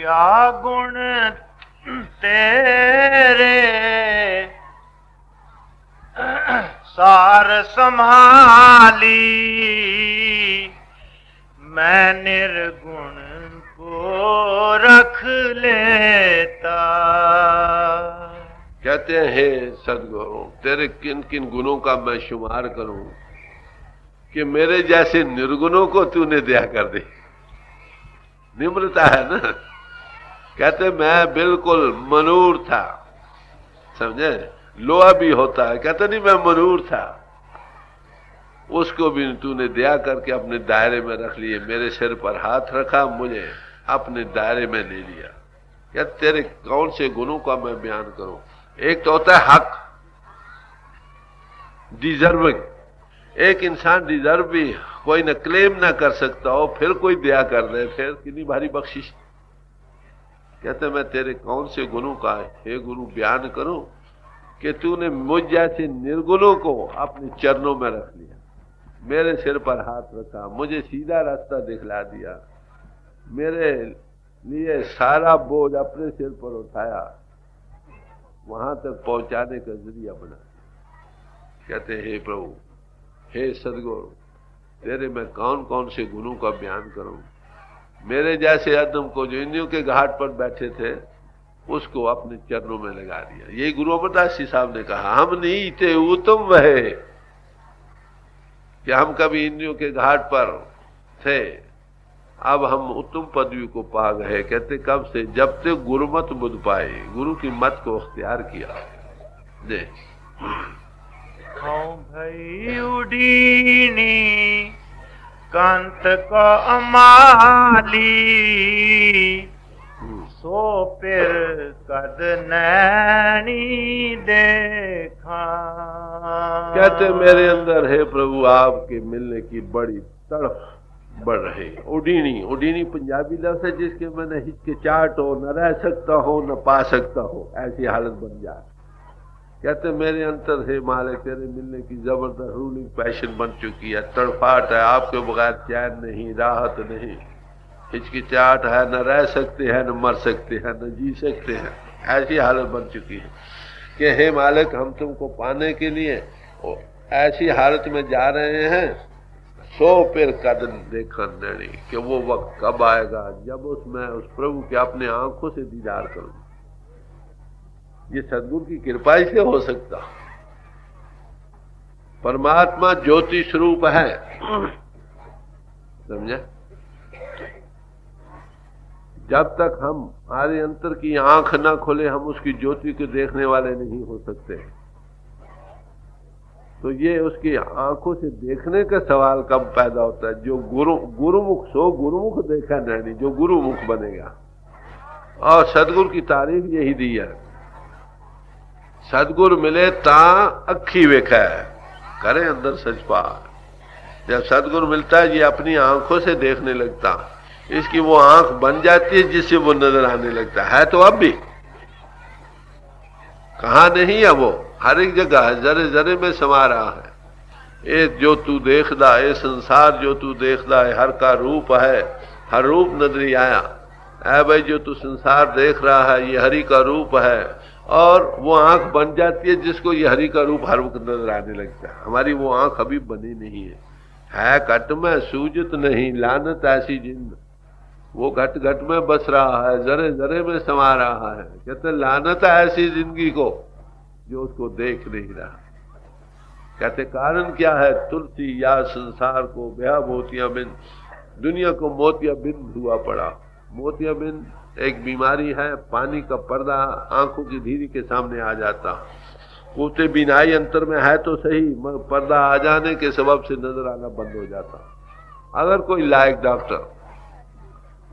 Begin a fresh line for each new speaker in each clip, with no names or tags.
क्या गुण तेरे सार संभाली मैं निर्गुण को रख लेता
कहते हैं सदगुरु, तेरे किन किन गुणों का मैं शुमार करूँ कि मेरे जैसे निर्गुणों को तूने दिया कर दी। निम्रता है ना? कहते, मैं बिल्कुल मनूर था। समझे? लोहा भी होता है। कहते, नहीं, मैं मनूर था। उसको भी तूने दया करके अपने दायरे में रख लिए, मेरे सिर पर हाथ रखा, मुझे अपने दायरे में ले लिया। क्या तेरे कौन से गुणों का मैं बयान करूँ? एक तो होता है हक। डिजर्विंग एक इंसान डिजर्व भी, कोई न क्लेम ना कर सकता हो, फिर कोई दया कर दे फिर कितनी भारी बख्शिश। कहते, मैं तेरे कौन से गुरु का हे? गुरु, बयान करूँ कि तूने मुझ जैसे निर्गुणों को अपने चरणों में रख लिया। मेरे सिर पर हाथ रखा, मुझे सीधा रास्ता दिखला दिया। मेरे लिए सारा बोझ अपने सिर पर उठाया। वहाँ तक पहुँचाने का ज़रिया बना कहते, हे प्रभु, हे सदगुरु, तेरे मैं कौन कौन से गुणों का बयान करूँ? मेरे जैसे अदम को जो इंद्रियों के घाट पर बैठे थे, उसको अपने चरणों में लगा दिया। यही गुरु अमरदास जी साहब ने कहा, हम नहीं थे उत्तम वह। कि हम कभी इंद्रियों के घाट पर थे, अब हम उत्तम पदवी को पा गए। कहते, कब से? जब तक गुरुमत बुद्ध पाए। गुरु की मत को अख्तियार किया। दे
भई उडीनी कंत को अमाली सो फिर कद नैनी देखा।
कहते मेरे अंदर है प्रभु, आपके मिलने की बड़ी तड़फ बढ़ रही उडीनी उडीनी पंजाबी लफ्ज है जिसके मैंने हिचकिचाट हो, न रह सकता हो, न पा सकता हो, ऐसी हालत बन जाए कहते, मेरे अंतर है माले तेरे मिलने की ज़बरदस्त रूलिंग पैशन बन चुकी है, तड़फाट है, आपके बगैर चैन नहीं, राहत नहीं। हिचकिचाट है, न रह सकते हैं, न मर सकते हैं, न जी सकते हैं। ऐसी हालत बन चुकी है कि, हे मालिक, हम तुमको पाने के लिए ऐसी हालत में जा रहे हैं, सो फिर कदम देखा नहीं कि वो वक्त कब आएगा, जब उसमें उस प्रभु के अपने आँखों से दीदार करूँ ये सदगुरु की कृपा से हो सकता। परमात्मा ज्योति स्वरूप है। समझे? जब तक हम हमारे अंतर की आँख ना खोले, हम उसकी ज्योति को देखने वाले नहीं हो सकते। तो ये उसकी आँखों से देखने का सवाल कब पैदा होता है? जो गुरु, गुरुमुख, सो गुरुमुख देखा नहीं, जो गुरुमुख बनेगा। और सदगुरु की तारीफ़ यही दी है। सदगुरु मिले ता अखी वेखा। करे अंदर सच पा जब सदगुरु मिलता है, ये अपनी आँखों से देखने लगता। इसकी वो आँख बन जाती है, जिससे वो नज़र आने लगता। है तो अब भी। कहा नहीं है वो? हर एक जगह जरे जरे में समा रहा है। ये जो तू देखदा, ये संसार जो तू देखदा है हर का रूप है। हर रूप नजरी आया। है भाई, जो तू संसार देख रहा है, ये हरि का रूप है। और वो आँख बन जाती है जिसको ये हरि का रूप हर वक्त नज़र आने लगता है। हमारी वो आँख अभी बनी नहीं है। है घट में, सूजत नहीं, लानत ऐसी जिंद। वो घट घट में बस रहा है, जरे जरे में समा रहा है। कहते लानत ऐसी ज़िंदगी को जो उसको देख नहीं रहा। कहते कारण क्या है? तुलसी या संसार को, ब्याह मोतिया बिन। दुनिया को मोतिया बिंद हुआ पड़ा। मोतिया बिन एक बीमारी है, पानी का पर्दा आँखों की धीरे के सामने आ जाता। कुत्ते बिनाई अंतर में है तो सही पर्दा आ जाने के सबब से नज़र आना बंद हो जाता। अगर कोई लायक डॉक्टर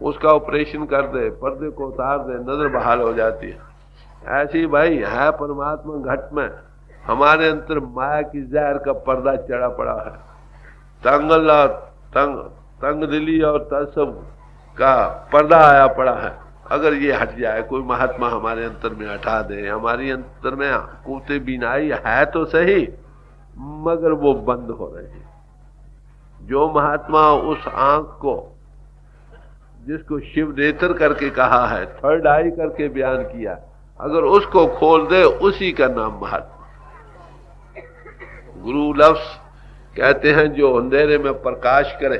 उसका ऑपरेशन कर दे, पर्दे को उतार दे, नज़र बहाल हो जाती है। ऐसी भाई है परमात्मा घट में। हमारे अंतर माया की जहर का पर्दा चढ़ा पड़ा है। तंगल और तंग तंग दिली और तसब का पर्दा आया पड़ा है। अगर ये हट जाए, कोई महात्मा हमारे अंतर में हटा दे, हमारी अंतर में कूते बिनाई है तो सही, मगर वो बंद हो रही जो महात्मा उस आँख को, जिसको शिव नेत्र करके कहा है, थर्ड आई करके बयान किया, अगर उसको खोल दे, उसी का नाम महात्मा। गुरु लफ्स कहते हैं, जो अंधेरे में प्रकाश करे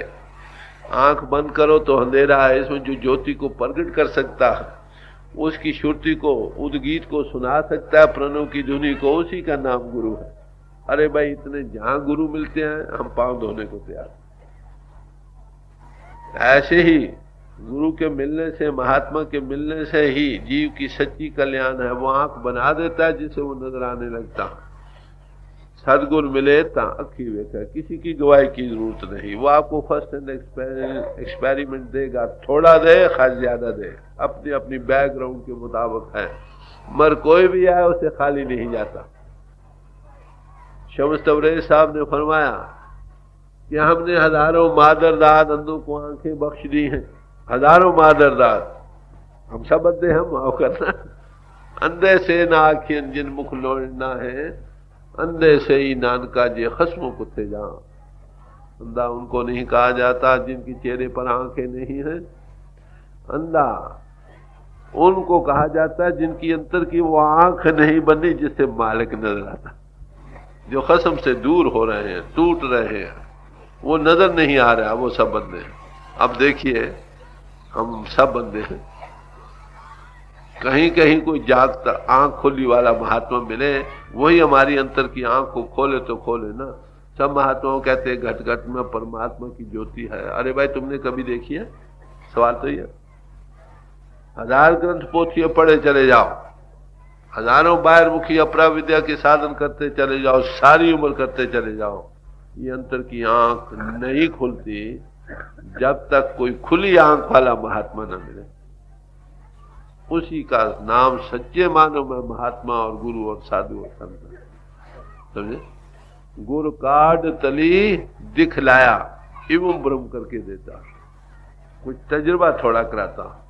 आँख बंद करो तो अंधेरा है, इसमें जो ज्योति को प्रकट कर सकता है, उसकी श्रुति को, उदगीत को सुना सकता है, प्रणव की धुनी को, उसी का नाम गुरु है। अरे भाई, इतने जहाँ गुरु मिलते हैं, हम पाँव धोने को तैयार ऐसे ही गुरु के मिलने से, महात्मा के मिलने से ही जीव की सच्ची कल्याण है, वो आँख बना देता है, जिसे वो नज़र आने लगता है। सदगुण मिले तो अखी वेखा किसी की गवाही की ज़रूरत नहीं। वो आपको फ़र्स्ट एंड एक्सपेरिमेंट देगा। थोड़ा दे, खास ज़्यादा दे। अपनी अपनी बैकग्राउंड के मुताबिक है। मर कोई भी आए, उसे खाली नहीं जाता। शमस तबरेज साहब ने फरमाया कि हमने हज़ारों मादर दाद अंधों को आँखें बख्श दी हैं। हज़ारों मादर दाद हम सब अंधे हम करना। अंधे से ना आखियन जिन मुख लोड़ना है अंधे से ही नानका जे खसमो कुत्ते जा अंधा उनको नहीं कहा जाता, जिनकी चेहरे पर आँखें नहीं है। अंधा उनको कहा जाता है, जिनकी अंतर की वो आँख नहीं बनी जिससे मालिक नज़र आता जो खसम से दूर हो रहे हैं, टूट रहे हैं, वो नज़र नहीं आ रहा, वो सब बंदे हैं। अब देखिए, हम सब बंदे हैं। कहीं कहीं कोई जागता, आँख खोली वाला महात्मा मिले, वही हमारी अंतर की आँख को खोले तो खोले ना। सब महात्माओं कहते हैं घट घट में परमात्मा की ज्योति है। अरे भाई, तुमने कभी देखी है? सवाल तो ये हज़ार ग्रंथ पोथिए, पढ़े चले जाओ। हज़ारों बाहर मुखी अपरा विद्या के साधन करते चले जाओ, सारी उम्र करते चले जाओ। ये अंतर की आँख नहीं खुलती, जब तक कोई खुली आँख वाला महात्मा न मिले। उसी का नाम सच्चे मानव में महात्मा और गुरु और साधु और संत। समझे? गुरु काड तली दिखलाया एवं ब्रह्म करके देता। कुछ तजुर्बा थोड़ा कराता।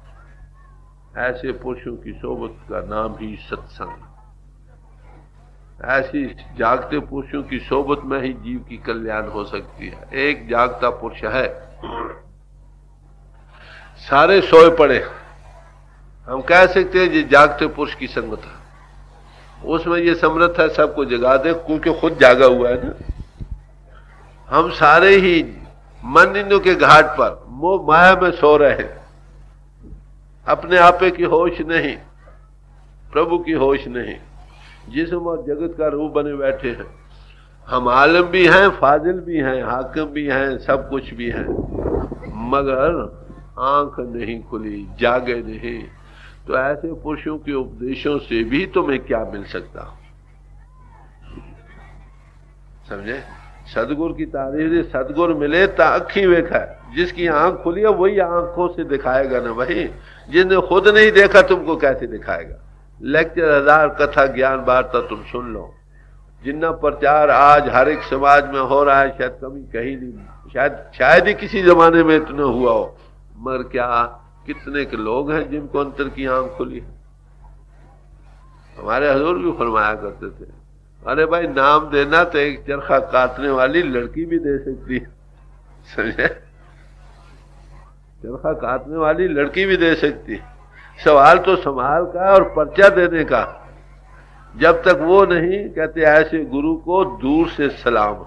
ऐसे पुरुषों की सोबत का नाम ही सत्संग। ऐसी जागते पुरुषों की सोबत में ही जीव की कल्याण हो सकती है। एक जागता पुरुष है। सारे सोए पड़े हम कह सकते हैं ये जागते पुरुष की संगत है। उसमें ये समर्थ है, सबको जगा दे, क्योंकि खुद जागा हुआ है ना। हम सारे ही मन इंदु के घाट पर मोह माया में सो रहे हैं। अपने आपे की होश नहीं, प्रभु की होश नहीं। जिसम और जगत का रूप बने बैठे हैं। हम आलम भी हैं, फाजिल भी हैं, हाकिम भी हैं, सब कुछ भी हैं। मगर आँख नहीं खुली, जागे नहीं। तो ऐसे पुरुषों के उपदेशों से भी तुम्हें क्या मिल सकता? समझे? सदगुरु की तारीफ़ सदगुरु मिले ता अखी वेखा जिसकी आँख खुली है, वही आँखों से दिखाएगा ना भाई। जिसने खुद नहीं देखा, तुमको कैसे दिखाएगा? लेक्चर, हज़ार कथा, ज्ञान, वार्ता तुम सुन लो। जिन्ना प्रचार आज हर एक समाज में हो रहा है, शायद कभी कहीं नहीं शायद शायद ही किसी जमाने में इतना हुआ हो। मगर क्या कितने के लोग हैं जिनको अंतर की आँख खुली है? हमारे हजूर भी फरमाया करते थे, अरे भाई, नाम देना तो एक चरखा काटने वाली लड़की भी दे सकती है। समझे? चरखा काटने वाली लड़की भी दे सकती है। सवाल तो संभाल का और पर्चा देने का। जब तक वो नहीं, कहते, ऐसे गुरु को दूर से सलाम।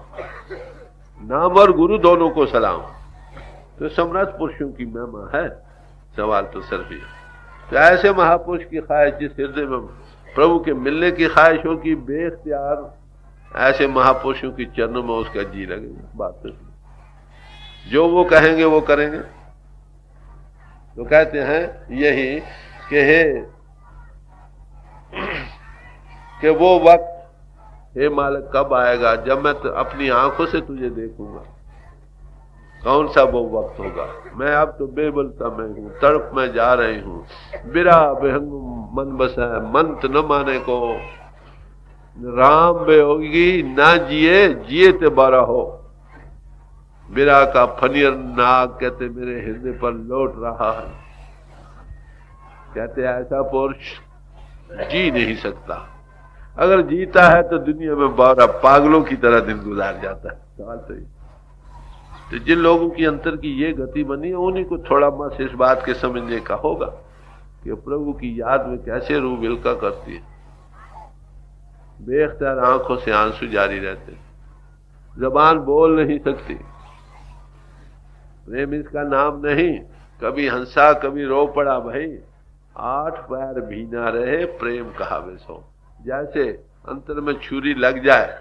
नाम और गुरु दोनों को सलाम। तो सम्राट पुरुषों की महिमा है। सवाल तो सर भी तो ऐसे महापुरुष की ख्वाहिश जिस हृदय में प्रभु के मिलने की ख्वाहिश होगी बेख्तियार ऐसे महापुरुषों की चरणों में उसका जी लगेगा बात तो जो वो कहेंगे, वो करेंगे। तो कहते हैं यही कि हे, कि वो वक्त, हे मालिक, कब आएगा? जब मैं तो अपनी आँखों से तुझे देखूँगा। कौन सा वो वक्त होगा? मैं अब तो बेबलता में हूँ, तड़प में जा रही हूँ। बिरा बेहंग मन बस है, मंत न माने को। राम बे होगी ना जिए जिए ते बारा हो। बिरा का फनियर नाग कहते, मेरे हृदय पर लौट रहा है। कहते, ऐसा पुरुष जी नहीं सकता। अगर जीता है तो दुनिया में बारह पागलों की तरह दिन गुजार जाता है। सवाल तो तो जिन लोगों की अंतर की ये गति बनी, उन्हीं को थोड़ा मत इस बात के समझने का होगा कि प्रभु की याद में कैसे रूह विलका करती है। बेख्तार आँखों से आँसू जारी रहते जबान बोल नहीं सकती। प्रेम इसका नाम नहीं। कभी हंसा, कभी रो पड़ा भाई। आठ पैर भीना रहे, प्रेम कहावे सो। जैसे अंतर में छुरी लग जाए,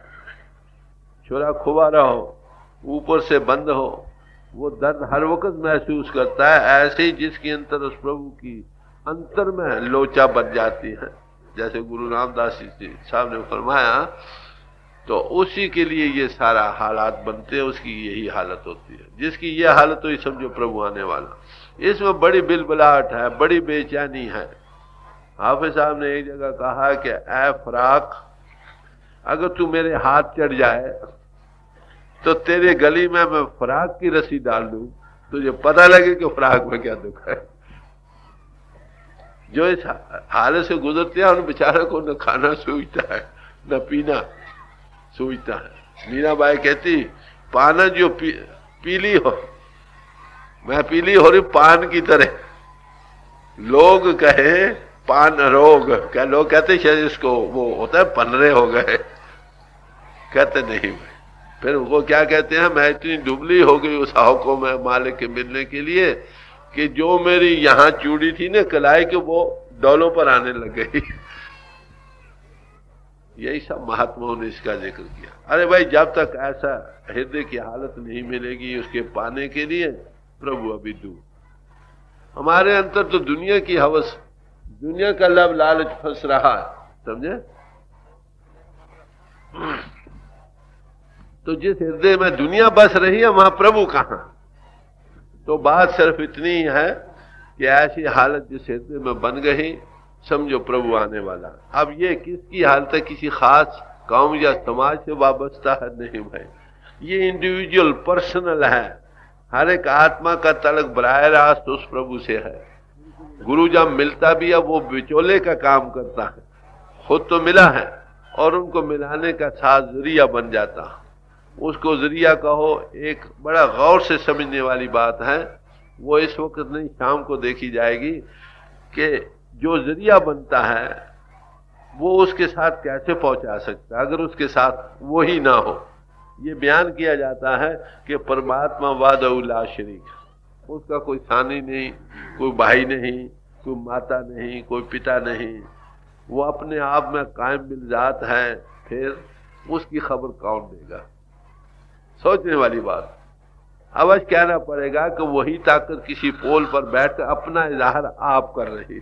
छुरा खुबा रहो। ऊपर से बंद हो, वो दर्द हर वक्त महसूस करता है, ऐसे ही जिसके अंतर उस प्रभु की अंतर में लोचा बन जाती है। जैसे गुरु रामदास जी साहब ने फरमाया तो उसी के लिए ये सारा हालात बनते हैं, उसकी यही हालत होती है। जिसकी ये हालत हो समझो प्रभु आने वाला। इसमें बड़ी बिलबलाहट है, बड़ी बेचैनी है। हाफिज साहब ने एक जगह कहा कि ए फराक, अगर तू मेरे हाथ चढ़ जाए तो तेरे गली में मैं फराक की रस्सी डाल दू तुझे पता लगे कि फराक में क्या दुख है। जो इस हालत से गुजरते हैं उन बेचारे को न खाना सूझता है न पीना सूझता है। मीराबाई कहती पाना जो पी, पीली हो मैं पीली हो रही पान की तरह। लोग कहे पान रोग। क्या लोग कहते शायद इसको वो होता है पनरे हो गए। कहते नहीं भाई। फिर वो क्या कहते हैं, मैं इतनी दुबली हो गई उस हाव में मालिक के मिलने के लिए कि जो मेरी यहाँ चूड़ी थी ना कलाई के, वो डोलों पर आने लग गई। यही सब महात्माओं ने इसका ज़िक्र किया। अरे भाई, जब तक ऐसा हृदय की हालत नहीं मिलेगी उसके पाने के लिए, प्रभु अभी दूर। हमारे अंतर तो दुनिया की हवस, दुनिया का लब लालच फंस रहा है, समझे? तो जिस हृदय में दुनिया बस रही है, वहाँ प्रभु कहाँ? तो बात सिर्फ़ इतनी है कि ऐसी हालत जिस हृदय में बन गई, समझो प्रभु आने वाला। अब ये किसकी हालत है? किसी खास कौम या समाज से वाबस्ता है? नहीं भाई। ये इंडिविजुअल पर्सनल है। हर एक आत्मा का तलक बराह रास्त उस प्रभु से है। गुरु जब मिलता भी है, वो बिचोले का काम करता है। खुद तो मिला है और उनको मिलाने का साथ ज़रिया बन जाता उसको ज़रिया कहो, एक बड़ा गौर से समझने वाली बात है। वो इस वक्त नहीं, शाम को देखी जाएगी कि जो ज़रिया बनता है, वो उसके साथ कैसे पहुँचा सकता अगर उसके साथ वो ही ना हो। ये बयान किया जाता है कि परमात्मा वाद उल्ला शरीक। उसका कोई सानी नहीं, कोई भाई नहीं, कोई माता नहीं, कोई पिता नहीं। वो अपने आप में कायम मिल जात है, फिर उसकी खबर कौन देगा? सोचने वाली बात। अवश्य कहना पड़ेगा कि वही ताकत किसी पोल पर बैठकर अपना इजहार आप कर रही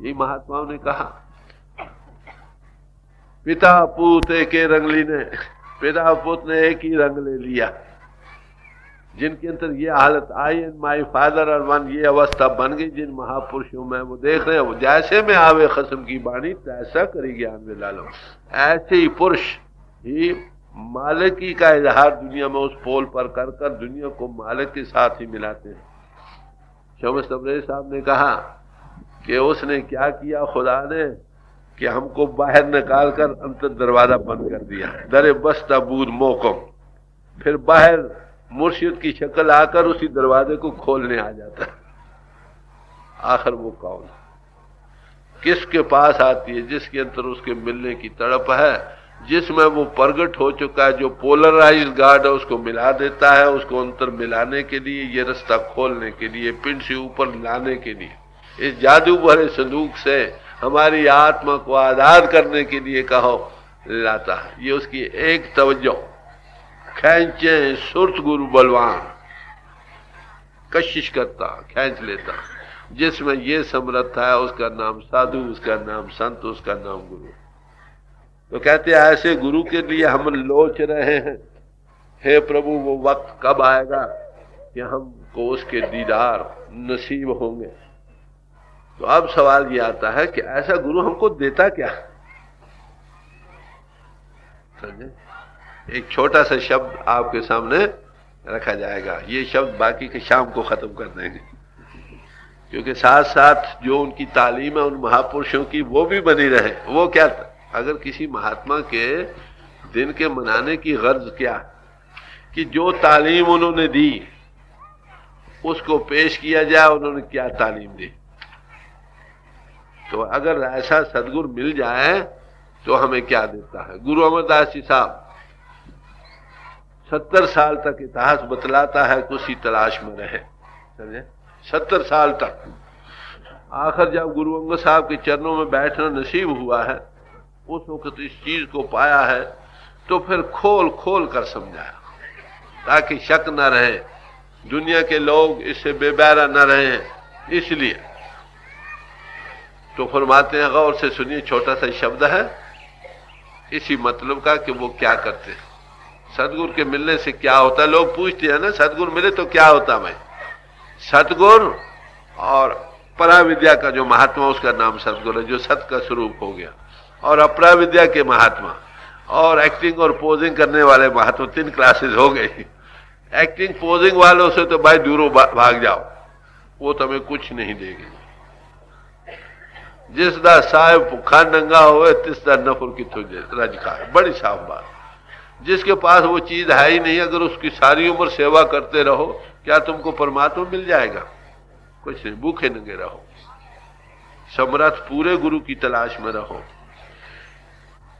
ये महात्माओं ने कहा। पिता पूत एक रंगली ने, पिता पुत ने एक ही रंग ले लिया। जिनके अंदर ये हालत आई एंड माई फादर और वन, ये अवस्था बन गई, जिन महापुरुषों में वो देख रहे हैं जैसे में आवे खसम की बाणी, तैसा करी ज्ञान में लालो। ऐसे ही पुरुष ही मालिकी का इजहार दुनिया में उस पोल पर कर कर दुनिया को मालिक के साथ ही मिलाते हैं। शमस तबरे साहब ने कहा कि उसने क्या किया? खुदा ने कि हमको बाहर निकाल कर अंतर दरवाज़ा बंद कर दिया। दरे बस तबूद मोकम। फिर बाहर मुर्शिद की शक्ल आकर उसी दरवाजे को खोलने आ जाता। आखिर वो कौन? किसके पास आती है? जिसके अंदर उसके मिलने की तड़प है? जिसमें वो प्रगट हो चुका है, जो पोलराइज गार्ड है, उसको मिला देता है, उसको अंतर मिलाने के लिए, ये रास्ता खोलने के लिए, पिंड से ऊपर लाने के लिए। इस जादू भरे संदूक से हमारी आत्मा को आज़ाद करने के लिए कहो लाता है। ये उसकी एक तवज्जो। खेचे, सुरत गुरु बलवान। कशिश करता, खेच लेता। जिसमें ये समर्थ है, उसका नाम साधु, उसका नाम संत, उसका नाम गुरु। तो कहते हैं, ऐसे गुरु के लिए हम लोच रहे हैं। हे प्रभु, वो वक्त कब आएगा कि हम हमको उसके दीदार नसीब होंगे? तो अब सवाल ये आता है कि ऐसा गुरु हमको देता क्या? समझे? एक छोटा सा शब्द आपके सामने रखा जाएगा। ये शब्द बाकी के शाम को खत्म कर देंगे। क्योंकि साथ साथ जो उनकी तालीम है, उन महापुरुषों की, वो भी बनी रहे। वो क्या था? अगर किसी महात्मा के दिन के मनाने की गर्ज क्या? कि जो तालीम उन्होंने दी, उसको पेश किया जाए, उन्होंने क्या तालीम दी? तो अगर ऐसा सदगुरु मिल जाए तो हमें क्या देता है? गुरु अमरदास जी साहब सत्तर साल तक इतिहास बतलाता है कि उसी तलाश में रहे। समझे? सत्तर साल तक। आखिर जब गुरु अंगद साहब के चरणों में बैठना नसीब हुआ है उस वक्त इस चीज़ को पाया है तो फिर खोल खोल कर समझाया ताकि शक न रहे। दुनिया के लोग इससे बेबैरा न रहे। इसलिए। तो फरमाते हैं, गौर से सुनिए, छोटा सा शब्द है। इसी मतलब का कि वो क्या करते हैं। सदगुरु के मिलने से क्या होता है? लोग पूछते हैं ना, सदगुर मिले तो क्या होता भाई? सदगुरु और परा विद्या का जो महात्मा, उसका नाम सदगुरु है, जो सत का स्वरूप हो गया। और अपरा विद्या के महात्मा। और एक्टिंग और पोजिंग करने वाले महात्मा, तीन क्लासेस हो गई। एक्टिंग पोजिंग वालों से तो भाई दूरों भाग जाओ। वो तुम्हें कुछ नहीं देगी। जिस दा साहेब भुखा नंगा हो तिस दा नफर की रज खा बड़ी साफ़ बात। जिसके पास वो चीज़ है ही नहीं, अगर उसकी सारी उम्र सेवा करते रहो, क्या तुमको परमात्मा मिल जाएगा? कुछ नहीं, भूखे नंगे रहो। समर्थ पूरे गुरु की तलाश में रहो।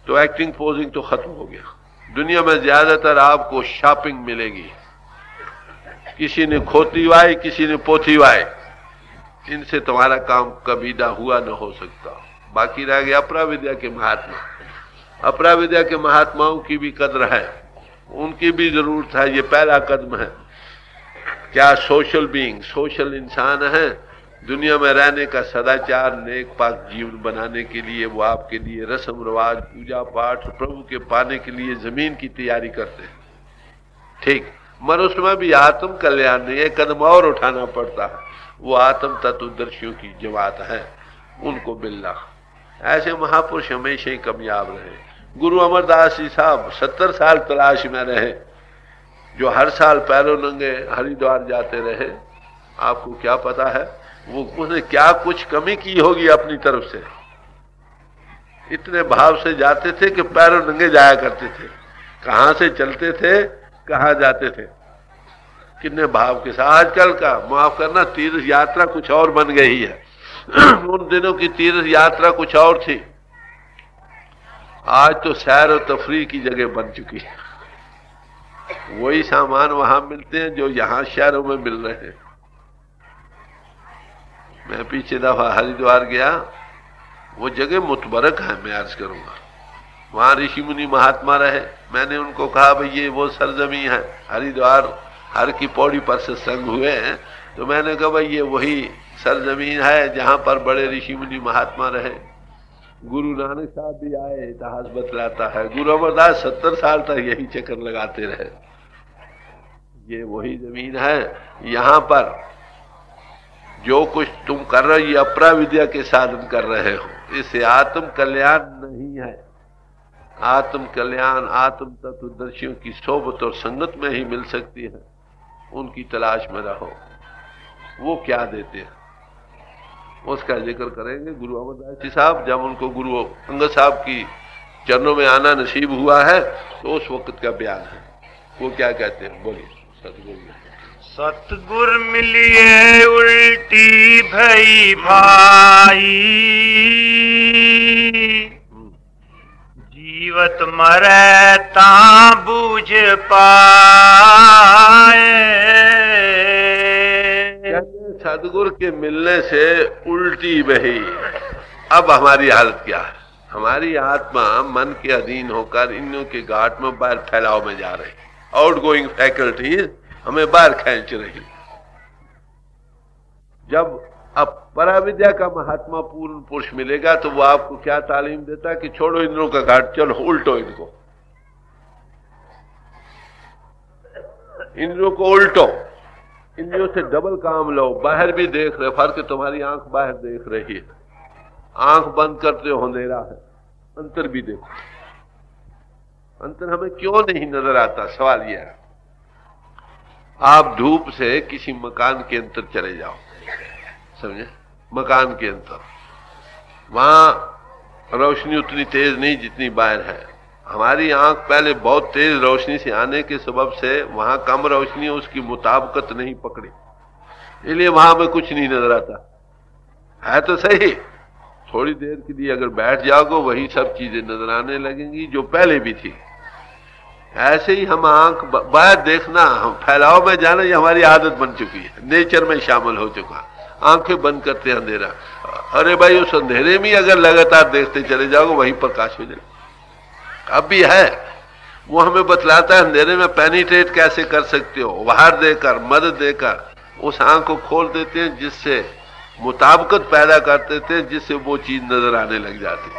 तो एक्टिंग पोजिंग तो खत्म हो गया। दुनिया में ज़्यादातर आपको शॉपिंग मिलेगी। किसी ने खोती वाई, किसी ने पोथी वाई। इनसे तुम्हारा काम कभी ना हुआ न हो सकता। बाकी रह गया अपरा विद्या के महात्मा। अपरा विद्या के महात्माओं की भी कदर है। उनकी भी ज़रूरत है। ये पहला कदम है। क्या सोशल बीइंग सोशल इंसान है? दुनिया में रहने का सदाचार, नेक पाक जीवन बनाने के लिए, वो आपके लिए रस्म, रिवाज, पूजा पाठ, प्रभु के पाने के लिए ज़मीन की तैयारी करते हैं। ठीक। मनुष्य में भी आत्म कल्याण नहीं, एक कदम और उठाना पड़ता है। वो आत्म तत्वदर्शियों की जमात है, उनको मिलना। ऐसे महापुरुष हमेशा ही कामयाब रहे। गुरु अमरदास जी साहब सत्तर साल तलाश में रहे, जो हर साल पैरों नंगे हरिद्वार जाते रहे। आपको क्या पता है? वो उसने क्या कुछ कमी की होगी अपनी तरफ़ से? इतने भाव से जाते थे कि पैरों नंगे जाया करते थे। कहाँ से चलते थे, कहा जाते थे? कितने भाव के साथ। आजकल का, माफ़ करना, तीर्थ यात्रा कुछ और बन गई है। उन दिनों की तीर्थ यात्रा कुछ और थी। आज तो सैर और तफरी की जगह बन चुकी है। वही सामान वहाँ मिलते हैं जो यहाँ शहरों में मिल रहे हैं। मैं पीछे दफ़ा हरिद्वार गया, वो जगह मुतबरक है, मैं अर्ज़ करूँगा। वहाँ ऋषि मुनि महात्मा रहे, मैंने उनको कहा, भाई ये वो सरजमी है, हरिद्वार, हर की पौड़ी पर से संग हुए हैं। तो मैंने कहा, भाई ये वही सरजमीन है, जहाँ पर बड़े ऋषि मुनि महात्मा रहे। गुरु नानक साहब भी आए, इतिहास बतलाता है। गुरु अमरदास सत्तर साल तक यही चक्कर लगाते रहे। ये वही ज़मीन है, यहाँ पर जो कुछ तुम कर रहे हो, ये अपरा विद्या के साधन कर रहे हो। इसे आत्म कल्याण नहीं है। आत्म कल्याण, आत्म तत्वदर्शियों की सोबत और संगत में ही मिल सकती है। उनकी तलाश में रहो। वो क्या देते हैं? उसका ज़िक्र करेंगे गुरु अमरदास जी साहब। जब उनको गुरु अंगद साहब की चरणों में आना नसीब हुआ है तो उस वक्त का बयान है। वो क्या कहते हैं? बोलिए, सतगुरु
सतगुर मिलिए उल्टी भई भाई। जीवत मरे ता बूझ पाए।
सदगुरु के मिलने से उल्टी बही। अब हमारी हालत क्या है? हमारी आत्मा मन के अधीन होकर इन के घाट में बाहर फैलाव में जा रही आउट गोइंग फैकल्टीज हमें बाहर खींच रही। जब अब परा विद्या का महात्मा पूर्ण पुरुष मिलेगा तो वो आपको क्या तालीम देता कि छोड़ो इंद्रों का घाट, चलो उल्टो इनको। इंद्रों को उल्टो। इंद्रियों से डबल काम लो, बाहर भी देख रहे, फ़र्क तुम्हारी आँख बाहर देख रही है। आँख बंद करते हो, अंधेरा है, अंतर भी देखो। अंतर हमें क्यों नहीं नज़र आता? सवाल यह है। आप धूप से किसी मकान के अंदर चले जाओ। समझे? मकान के अंदर। वहाँ रोशनी उतनी तेज नहीं जितनी बाहर है। हमारी आँख पहले बहुत तेज रोशनी से आने के सबब से वहाँ कम रोशनी उसकी मुताबकत नहीं पकड़ी। इसलिए वहाँ में कुछ नहीं नज़र आता। है तो सही। थोड़ी देर के लिए अगर बैठ जाओगे, वही सब चीज़ें नज़र आने लगेंगी जो पहले भी थी। ऐसे ही हम आँख बाहर देखना, हम फैलाव में जाना, ये हमारी आदत बन चुकी है। नेचर में शामिल हो चुका। आँखें बंद करते अंधेरा। अरे भाई, उस अंधेरे में अगर लगातार देखते चले जाओगे, वहीं प्रकाश हो जाए अब भी है। वो हमें बतलाता है, अंधेरे में पेनिट्रेट कैसे कर सकते हो? बाहर देकर, मदद देकर, उस आँख को खोल देते हैं, जिससे मुताबकत पैदा करते थे जिससे वो चीज़ नज़र आने लग जाती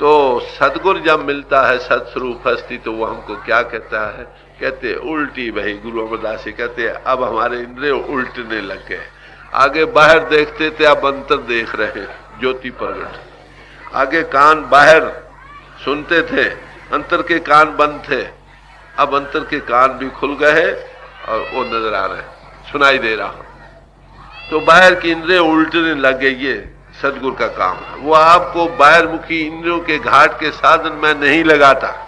तो सदगुर जब मिलता है, सदस्वरूप हस्ती तो वो हमको क्या कहता है? कहते, उल्टी भाई, गुरु अमरदास कहते अब हमारे इंद्रिय उल्टने लग गए। आगे बाहर देखते थे, अब अंतर देख रहे ज्योति प्रगट आगे कान बाहर सुनते थे, अंतर के कान बंद थे। अब अंतर के कान भी खुल गए और वो नज़र आ रहे सुनाई दे रहा तो बाहर की इंद्रिय उल्टने लग गई ये सदगुरु का काम है। वो आपको बाहर मुखी इंद्रियों के घाट के साधन में नहीं लगाता।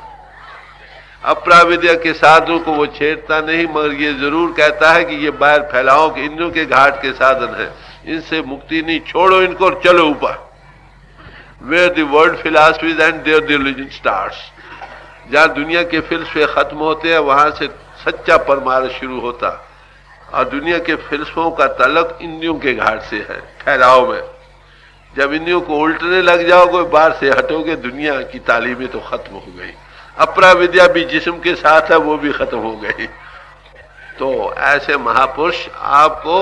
अप्राविद्या के साधनों को वो छेड़ता नहीं, मगर ये ज़रूर कहता है कि ये बाहर फैलाओ के इंद्रियों के घाट के साधन है। इनसे मुक्ति नहीं, छोड़ो इनको और चलो ऊपर। Where the world philosophies and there the religion starts जहाँ दुनिया के फिल्सफे खत्म होते हैं, वहाँ से सच्चा परमार्थ शुरू होता। और दुनिया के फिल्सफों का तलक इंद्रियों के घाट से है। फैलाव में। जब इंद्रियों को उल्टने लग जाओगे बाहर से हटोगे, दुनिया की तालीमें तो खत्म हो गई। अपरा विद्या भी जिस्म के साथ है, वो भी खत्म हो गई। तो ऐसे महापुरुष आपको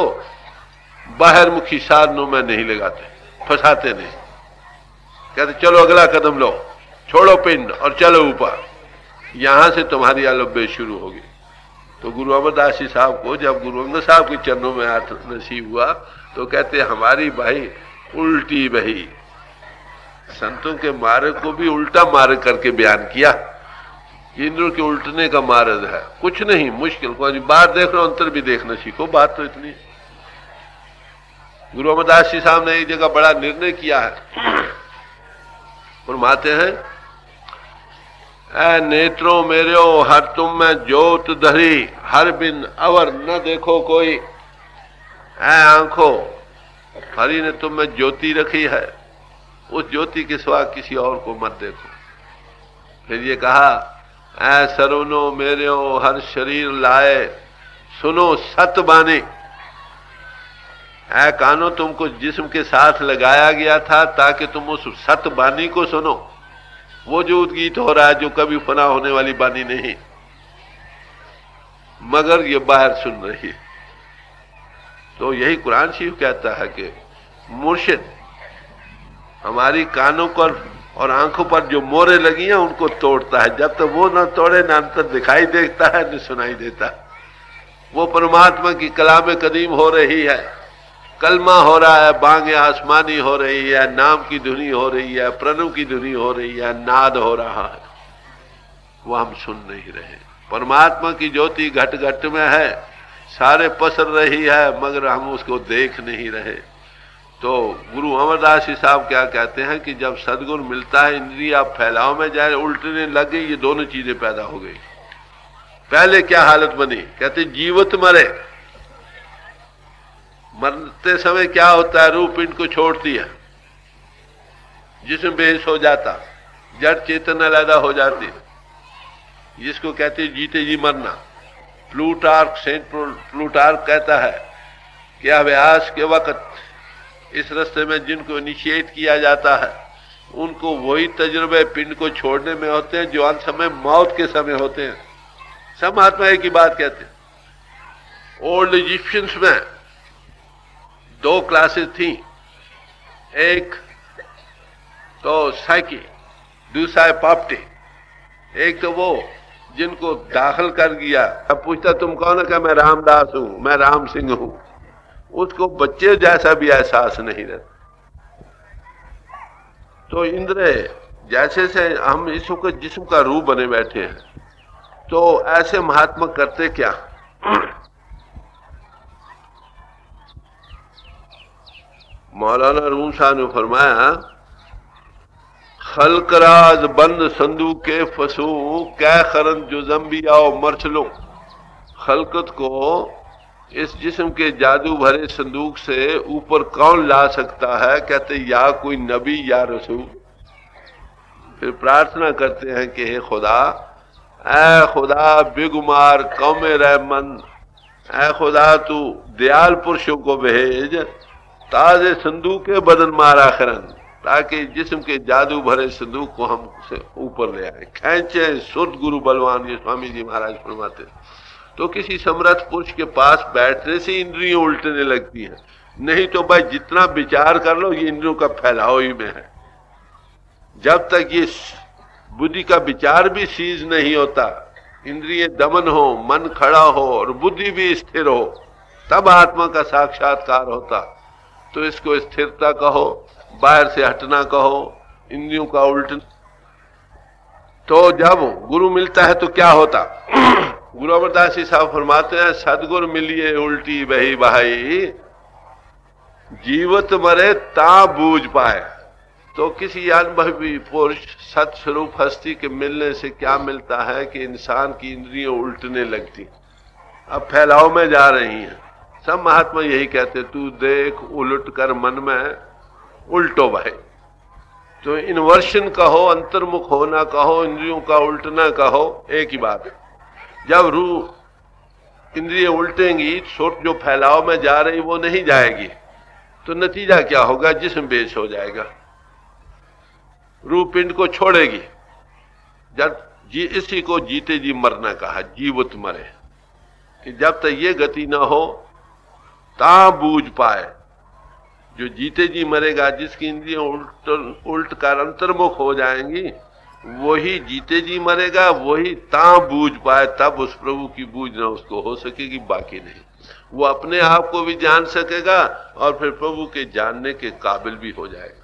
बाहर मुखी साधनों में नहीं लगाते, फंसाते नहीं। कहते, चलो, अगला कदम लो, छोड़ो पिंड और चलो ऊपर। यहाँ से तुम्हारी आलब्य शुरू होगी। तो गुरु अमरदास जी साहब को, जब गुरु अंगद साहब के चरणों में हाथ नसीब हुआ तो कहते, हमारी भाई उल्टी बही। संतों के मार्ग को भी उल्टा मार्ग करके बयान किया। इंद्र के उल्टने का मार्ग है। कुछ नहीं, मुश्किल। को बाहर देख रहे अंतर भी देखना सीखो। बात तो इतनी। गुरु अमरदास जी साहब ने एक जगह बड़ा निर्णय किया है। फरमाते हैं ए नेत्रों मेरे हर तुम में जोत धरी। हर बिन अवर न देखो कोई। ए आँखों हरि ने तुम में ज्योति रखी है। उस ज्योति के सिवा किसी और को मत देखो। फिर ये कहा, ऐ सरुनो मेरे ओ, हर शरीर लाए, सुनो सत बानी। ऐ कानो, तुमको जिस्म के साथ लगाया गया था, ताकि तुम उस सत बानी को सुनो। वो जो उद्गीत हो रहा है, जो कभी फना होने वाली बानी नहीं। मगर ये बाहर सुन रही है। तो यही कुरान शरीफ कहता है कि मुर्शिद, हमारी कानों पर और आँखों पर जो मोरे लगी हैं, उनको तोड़ता है। जब तक तो वो ना तोड़े, ना अंतर दिखाई देता है, न सुनाई देता। वो परमात्मा की कलाम कदीम हो रही है। कलमा हो रहा है, बांग आसमानी हो रही है, नाम की धुनी हो रही है, प्रणव की धुनी हो रही है, नाद हो रहा है। वो हम सुन नहीं रहे। परमात्मा की ज्योति घट घट में है। सारे पसर रही है, मगर हम उसको देख नहीं रहे। तो गुरु अमरदास जी साहब क्या कहते हैं कि जब सदगुण मिलता है, इंद्रिया फैलाव में जाए, उल्टने लग गई, ये दोनों चीज़ें पैदा हो गई। पहले क्या हालत बनी? कहते, जीवत मरे। मरते समय क्या होता है? रूप इनको छोड़ती है। जिसमें बेहस हो जाता, जड़ चेतन अलहदा हो जाती। जिसको कहते जीते जी मरना। प्लूटार्क, सेंट प्लूटार्क कहता है कि अभ्यास के वक्त इस रस्ते में जिनको इनिशिएट किया जाता है, उनको वही तजुर्बे पिंड को छोड़ने में होते हैं जो अंत समय मौत के समय होते हैं। सब महात्मा एक ही बात कहते हैं। ओल्ड इजिप्शियंस में दो क्लासेस थी। एक तो साइकी दूसरा पापटी एक तो वो जिनको दाखिल कर दिया अब पूछता, तुम कौन है? क्या मैं रामदास हूँ, मैं राम सिंह हूँ। उसको बच्चे जैसा भी एहसास नहीं रहता। तो इंद्र, जैसे से हम ईश्वर के जिस्म का रूप बने बैठे हैं तो ऐसे महात्मा करते क्या? मौलाना रूम शाह ने फरमाया खलकराज बंद संदू के फसू, कै खरन जो जम्बी आओ मरचलो खलकत को इस जिस्म के जादू भरे संदूक से ऊपर कौन ला सकता है? कहते, या कोई नबी या रसूल। फिर प्रार्थना करते हैं कि हे खुदा ए खुदा, बेगुमार, कौम रहमंद ए खुदा, तू दयाल पुरुषों को भेज, ताजे संदूक के बदन मारा खरन। ताकि जिस्म के जादू भरे संदूक को हम से ऊपर ले आए। खेचे सुध गुरु बलवान ये स्वामी जी महाराज फरमाते तो किसी समर्थ पुरुष के पास बैठने से इंद्रियों उल्टने लगती हैं। नहीं तो भाई जितना विचार कर लो, ये इंद्रियों का फैलाव ही में है। जब तक ये बुद्धि का विचार भी सीज नहीं होता, इंद्रिय दमन हो, मन खड़ा हो और बुद्धि भी स्थिर हो, तब आत्मा का साक्षात्कार होता। तो इसको स्थिरता कहो बाहर से हटना कहो, इंद्रियों का उल्ट। तो जब गुरु मिलता है तो क्या होता? गुरु अमरदास जी साहब फरमाते हैं, सदगुरु मिलिए उल्टी बही बहाई। जीवत मरे ता बूझ पाए। तो किसी अनुभवी पुरुष, सत्स्वरूप हस्ती के मिलने से क्या मिलता है कि इंसान की इंद्रियाँ उल्टने लगती? अब फैलाव में जा रही हैं। सब महात्मा यही कहते तू देख, उलट कर मन में उल्टो भाई तो इन्वर्शन कहो, अंतर्मुख होना कहो, इंद्रियों का उल्टना कहो, एक ही बात। है जब रूह इंद्रिय उल्टेंगी, छोट जो फैलाव में जा रही, वो नहीं जाएगी। तो नतीजा क्या होगा? जिसम बेच हो जाएगा। रूह पिंड को छोड़ेगी। जब जी, इसी को जीते जी मरना कहा, जीवत मरे। कि जब तक ये गति ना हो, ता बूझ पाए। जो जीते जी मरेगा, जिसकी इंद्रियाँ उल्ट उल्ट कर अंतर्मुख हो जाएँगी, वही जीते जी मरेगा, वही ता बूझ पाए, तब उस प्रभु की बूझ ना उसको हो सकेगी, बाकी नहीं। वो अपने आप को भी जान सकेगा और फिर प्रभु के जानने के काबिल भी हो जाएगा।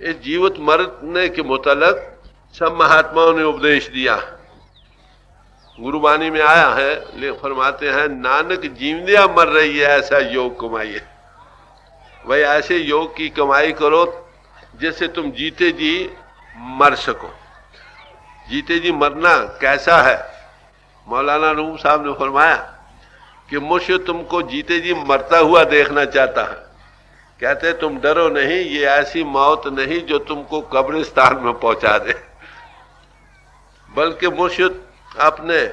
इस जीवित मरने के मुतलक सब महात्माओं ने उपदेश दिया। गुरुबानी में आया है, ले फरमाते हैं, नानक जीवनिया मर रही है, ऐसा योग कमाइए। भाई, ऐसे योग की कमाई करो जिससे तुम जीते जी मर सको। जीते जी मरना कैसा है? मौलाना रूम साहब ने फरमाया कि मुझे तुमको जीते जी मरता हुआ देखना चाहता है। कहते, तुम डरो नहीं, ये ऐसी मौत नहीं जो तुमको कब्रिस्तान में पहुँचा दे। बल्कि मुर्शिद अपने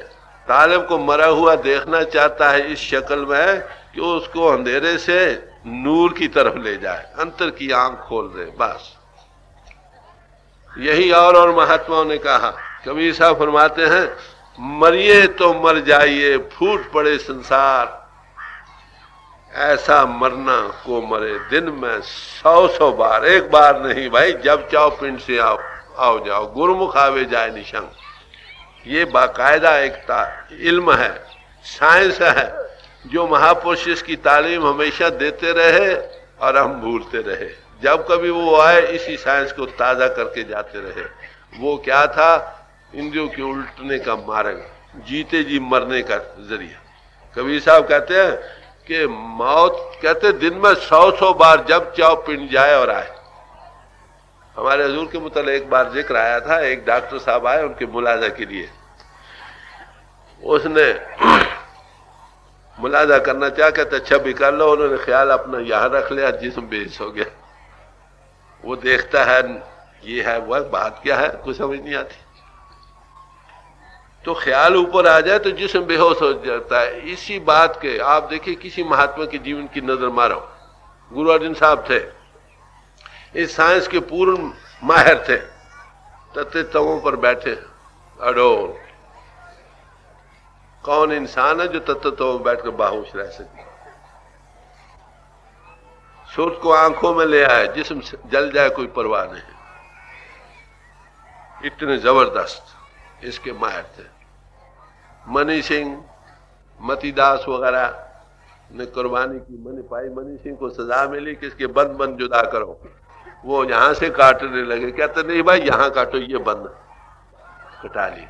तालब को मरा हुआ देखना चाहता है इस शक्ल में कि उसको अंधेरे से नूर की तरफ़ ले जाए, अंतर की आँख खोल दे, बस। यही और और महात्माओं ने कहा। कबीर साहब फरमाते हैं, मरिए तो मर जाइए, फूट पड़े संसार। ऐसा मरना को मरे दिन में सौ सौ बार, एक बार नहीं भाई, जब चाहो पिंड से आओ आओ जाओ, गुरुमुख आवे जाए निशंक। ये बाकायदा एक इल्म है, साइंस है जो महापुरुष इसकी तालीम हमेशा देते रहे और हम भूलते रहे। जब कभी वो आए, इसी साइंस को ताज़ा करके जाते रहे। वो क्या था? इंद्रियों के उल्टने का मार्ग, जीते जी मरने का ज़रिया। कबीर साहब कहते हैं कि मौत, कहते दिन में सौ सौ बार जब चाव पिंड जाए और आए। हमारे हजूर के मुतल एक बार ज़िक्र आया था, एक डॉक्टर साहब आए उनके मुलाजा के लिए। उसने मुलाजा करना चाह कहते अच्छा भी कर लो, उन्होंने ख्याल अपना यहाँ रख लिया, जिसम बेच हो गया। वो देखता है, ये है, वह बात क्या है, कुछ समझ नहीं आती। तो ख्याल ऊपर आ जाए तो जिसम बेहोश हो जाता है। इसी बात के, आप देखिए, किसी महात्मा के जीवन की नज़र मारो। गुरु अर्जुन साहब थे। इस साइंस के पूर्ण माहिर थे। तत्वों पर बैठे। अडोल। कौन इंसान है जो तत्व तो बैठकर बाहुश रह सके? सोच को आँखों में ले आए, जिसम जल जाए, कोई परवाह नहीं। इतने ज़बरदस्त इसके माहिर थे। मनी सिंह मतीदास वगैरह ने कुर्बानी की, मनी पाई। मनी सिंह को सजा मिली कि इसके बंद बंद जुदा करो। वो यहाँ से काटने लगे। कहते, नहीं भाई, यहाँ काटो, ये बंद कटा ली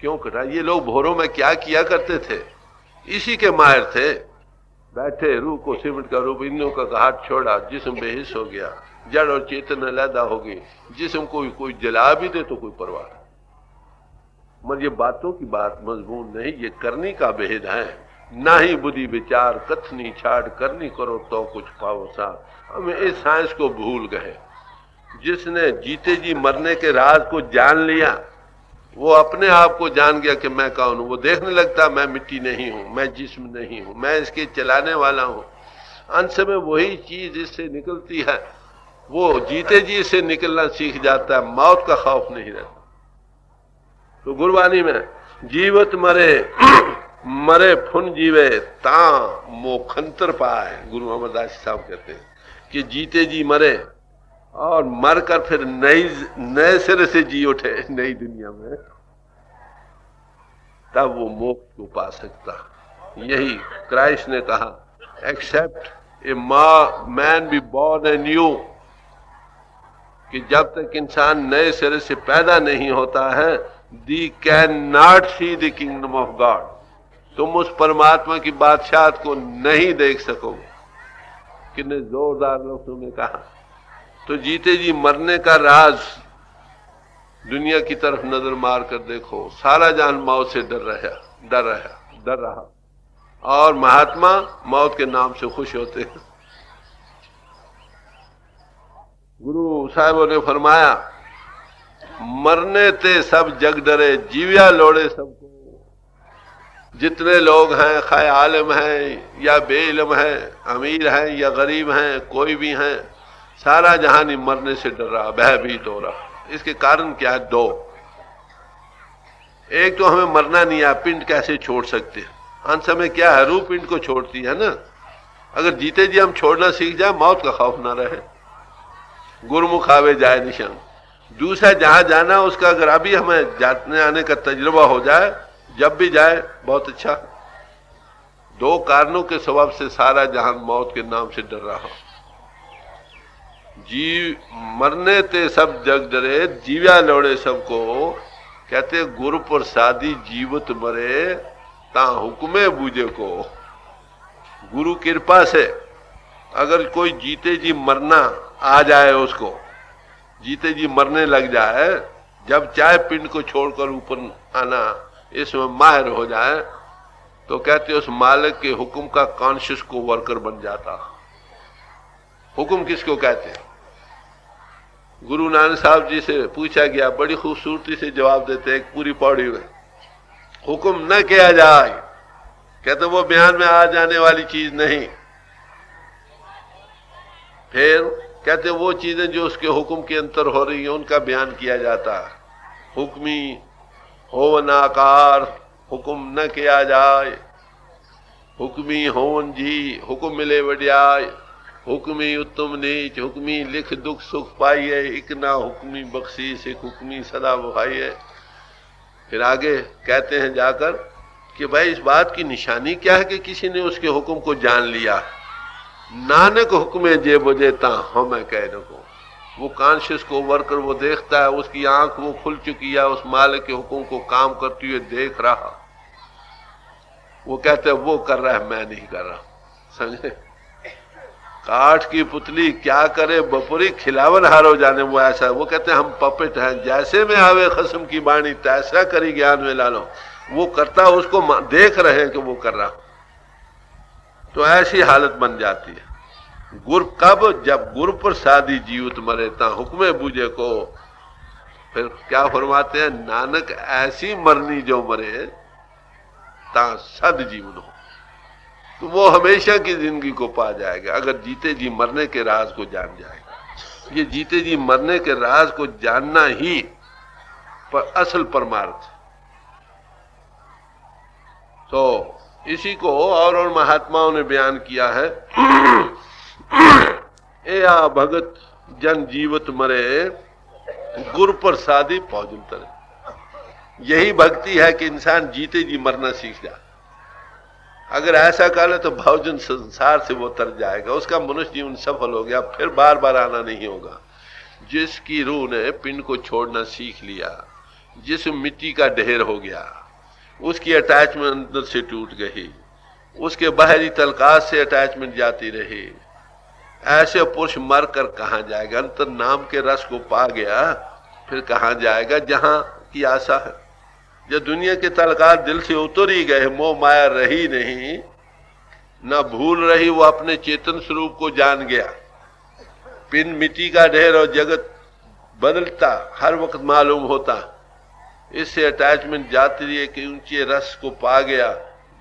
क्यों कटा ये लोग भोरों में क्या किया करते थे? इसी के मायर थे। बैठे रूह को सिमट का रूप इन का घाट छोड़ा, जिसम बेहिस हो गया। जड़ और चेतन अलहदा हो गई। जिसम कोई कोई जला भी दे तो कोई परवाह मगर ये बातों की बात मजबून नहीं, ये करनी का बेहद है। ना ही बुद्धि विचार, कथनी छाड़ करनी करो तो कुछ पाओ सा हम इस साइंस को भूल गए। जिसने जीते जी मरने के राज को जान लिया वो अपने आप को जान गया कि मैं कौन हूँ। वो देखने लगता, मैं मिट्टी नहीं हूँ, मैं जिस्म नहीं हूँ, मैं इसके चलाने वाला हूँ। अंत में वही चीज़ इससे निकलती है। वो जीते जी से निकलना सीख जाता है, मौत का खौफ नहीं रहता। तो गुरबानी में, जीवत मरे मरे फुन जीवे, ता मोखंतर पाए, गुरु अमरदास साहब कहते हैं कि जीते जी मरे और मरकर फिर नई, नए सिरे से जी उठे नई दुनिया में। तब वो मोक्ष को पा सकता। यही क्राइस्ट ने कहा एक्सेप्ट ए मा man be born anew कि जब तक इंसान नए सिरे से पैदा नहीं होता है he cannot see the kingdom of God तुम उस परमात्मा की बादशाह को नहीं देख सकोगे। कितने जोरदार लोग तुमने कहा। तो जीते जी मरने का राज दुनिया की तरफ़ नज़र मार कर देखो। सारा जान मौत से डर रहा डर रहा डर रहा। और महात्मा मौत के नाम से खुश होते हैं। गुरु साहबों ने फरमाया, मरने ते सब जग डरे, जीविया लोड़े सबको। जितने लोग हैं, खाए आलम हैं, या बेइलम हैं, अमीर हैं, या गरीब हैं, कोई भी हैं सारा जहान ही मरने से डर रहा, भयभीत हो रहा। इसके कारण क्या है? दो। एक तो हमें मरना नहीं है पिंड कैसे छोड़ सकते अंत समय क्या है? रूह पिंड को छोड़ती है ना? अगर जीते जी हम छोड़ना सीख जाए, मौत का खौफ ना रहे। गुरमुख आवे जाए निशान। दूसरा, जहाँ जाना उसका अगर अभी हमें जाने आने का तजुर्बा हो जाए, जब भी जाए, बहुत अच्छा। दो कारणों के स्वभाव से सारा जहान मौत के नाम से डर रहा जीव मरने ते सब जग डरे जीव्या लौड़े सबको। कहते गुरु प्रसादी जीवत मरे, ता हुक्मे बूझे को। गुरु कृपा से, अगर कोई जीते जी मरना आ जाए उसको, जीते जी मरने लग जाए, जब चाहे पिंड को छोड़कर ऊपर आना इसमें माहिर हो जाए तो कहते, उस मालिक के हुक्म का कॉन्शियस को वर्कर बन जाता। हुक्म किसको कहते? हैं गुरु नानक साहब जी से पूछा गया, बड़ी खूबसूरती से जवाब देते एक पूरी पौड़ी में। हुक्म न किया जाए। कहते वो बयान में आ जाने वाली चीज़ नहीं। फिर कहते वो चीज़ें जो उसके हुक्म के अंतर हो रही है, उनका बयान किया जाता। है हुक्मी होवनाकार हुक्म न किया जाए। हुक्मी होवन जी, हुक्म मिले वड्याय हुक्मी उत्तम नीच, हुक्मी लिख दुख सुख पाइए इकना हुक्मी बख्शीश, एक हुक्मी सदा है फिर आगे कहते हैं जाकर कि भाई, इस बात की निशानी क्या है कि किसी ने उसके हुक्म को जान लिया? नानक हुक्म जे बुझेता हम कह रखो वो कॉन्शियस को वर्कर वो देखता है, उसकी आँख वो खुल चुकी है, उस मालिक के हुक्म को काम करते हुए देख रहा। वो कहते वो कर रहा है, मैं नहीं कर रहा। समझे? काठ की पुतली क्या करे, बपुरी खिलावन हारो जाने, वो ऐसा वो कहते हैं, हम पपेट हैं, जैसे में आवे खसम की बाणी, तैसा करी ज्ञान में लालो। वो करता, उसको देख रहे हैं कि वो कर रहा। तो ऐसी हालत बन जाती है। गुर कब, जब गुरु प्रसादी जीवित मरे, ता हुक्म बूझे को। फिर क्या फरमाते हैं, नानक ऐसी मरनी जो मरे, ता सद जीवन हो तो वो हमेशा की ज़िंदगी को पा जाएगा। अगर जीते जी मरने के राज को जान जाएगा ये जीते जी मरने के राज को जानना ही पर असल परमार्थ तो इसी को और और महात्माओं ने बयान किया है। ए आ भगत, जन जीवत मरे, गुरु प्रसादी पौजन तरे। यही भक्ति है कि इंसान जीते जी मरना सीख जाए। अगर ऐसा कर ले तो भावजन संसार से वो तर जाएगा। उसका मनुष्य जीवन सफल हो गया, फिर बार बार आना नहीं होगा। जिसकी रूह ने पिंड को छोड़ना सीख लिया, जिस मिट्टी का ढेर हो गया, उसकी अटैचमेंट अंदर से टूट गई, उसके बाहरी तलकात से अटैचमेंट जाती रही। ऐसे पुरुष मर कर कहा जाएगा? अंतर नाम के रस को पा गया, फिर कहा जाएगा? जहाँ की आशा है। जब दुनिया के तलकात दिल से उतर ही गए मोह माया रही नहीं, न भूल रही, वो अपने चेतन स्वरूप को जान गया। पिन मिट्टी का ढेर और जगत बदलता, हर वक्त मालूम होता। इससे अटैचमेंट जाती रही कि ऊँचे रस को पा गया,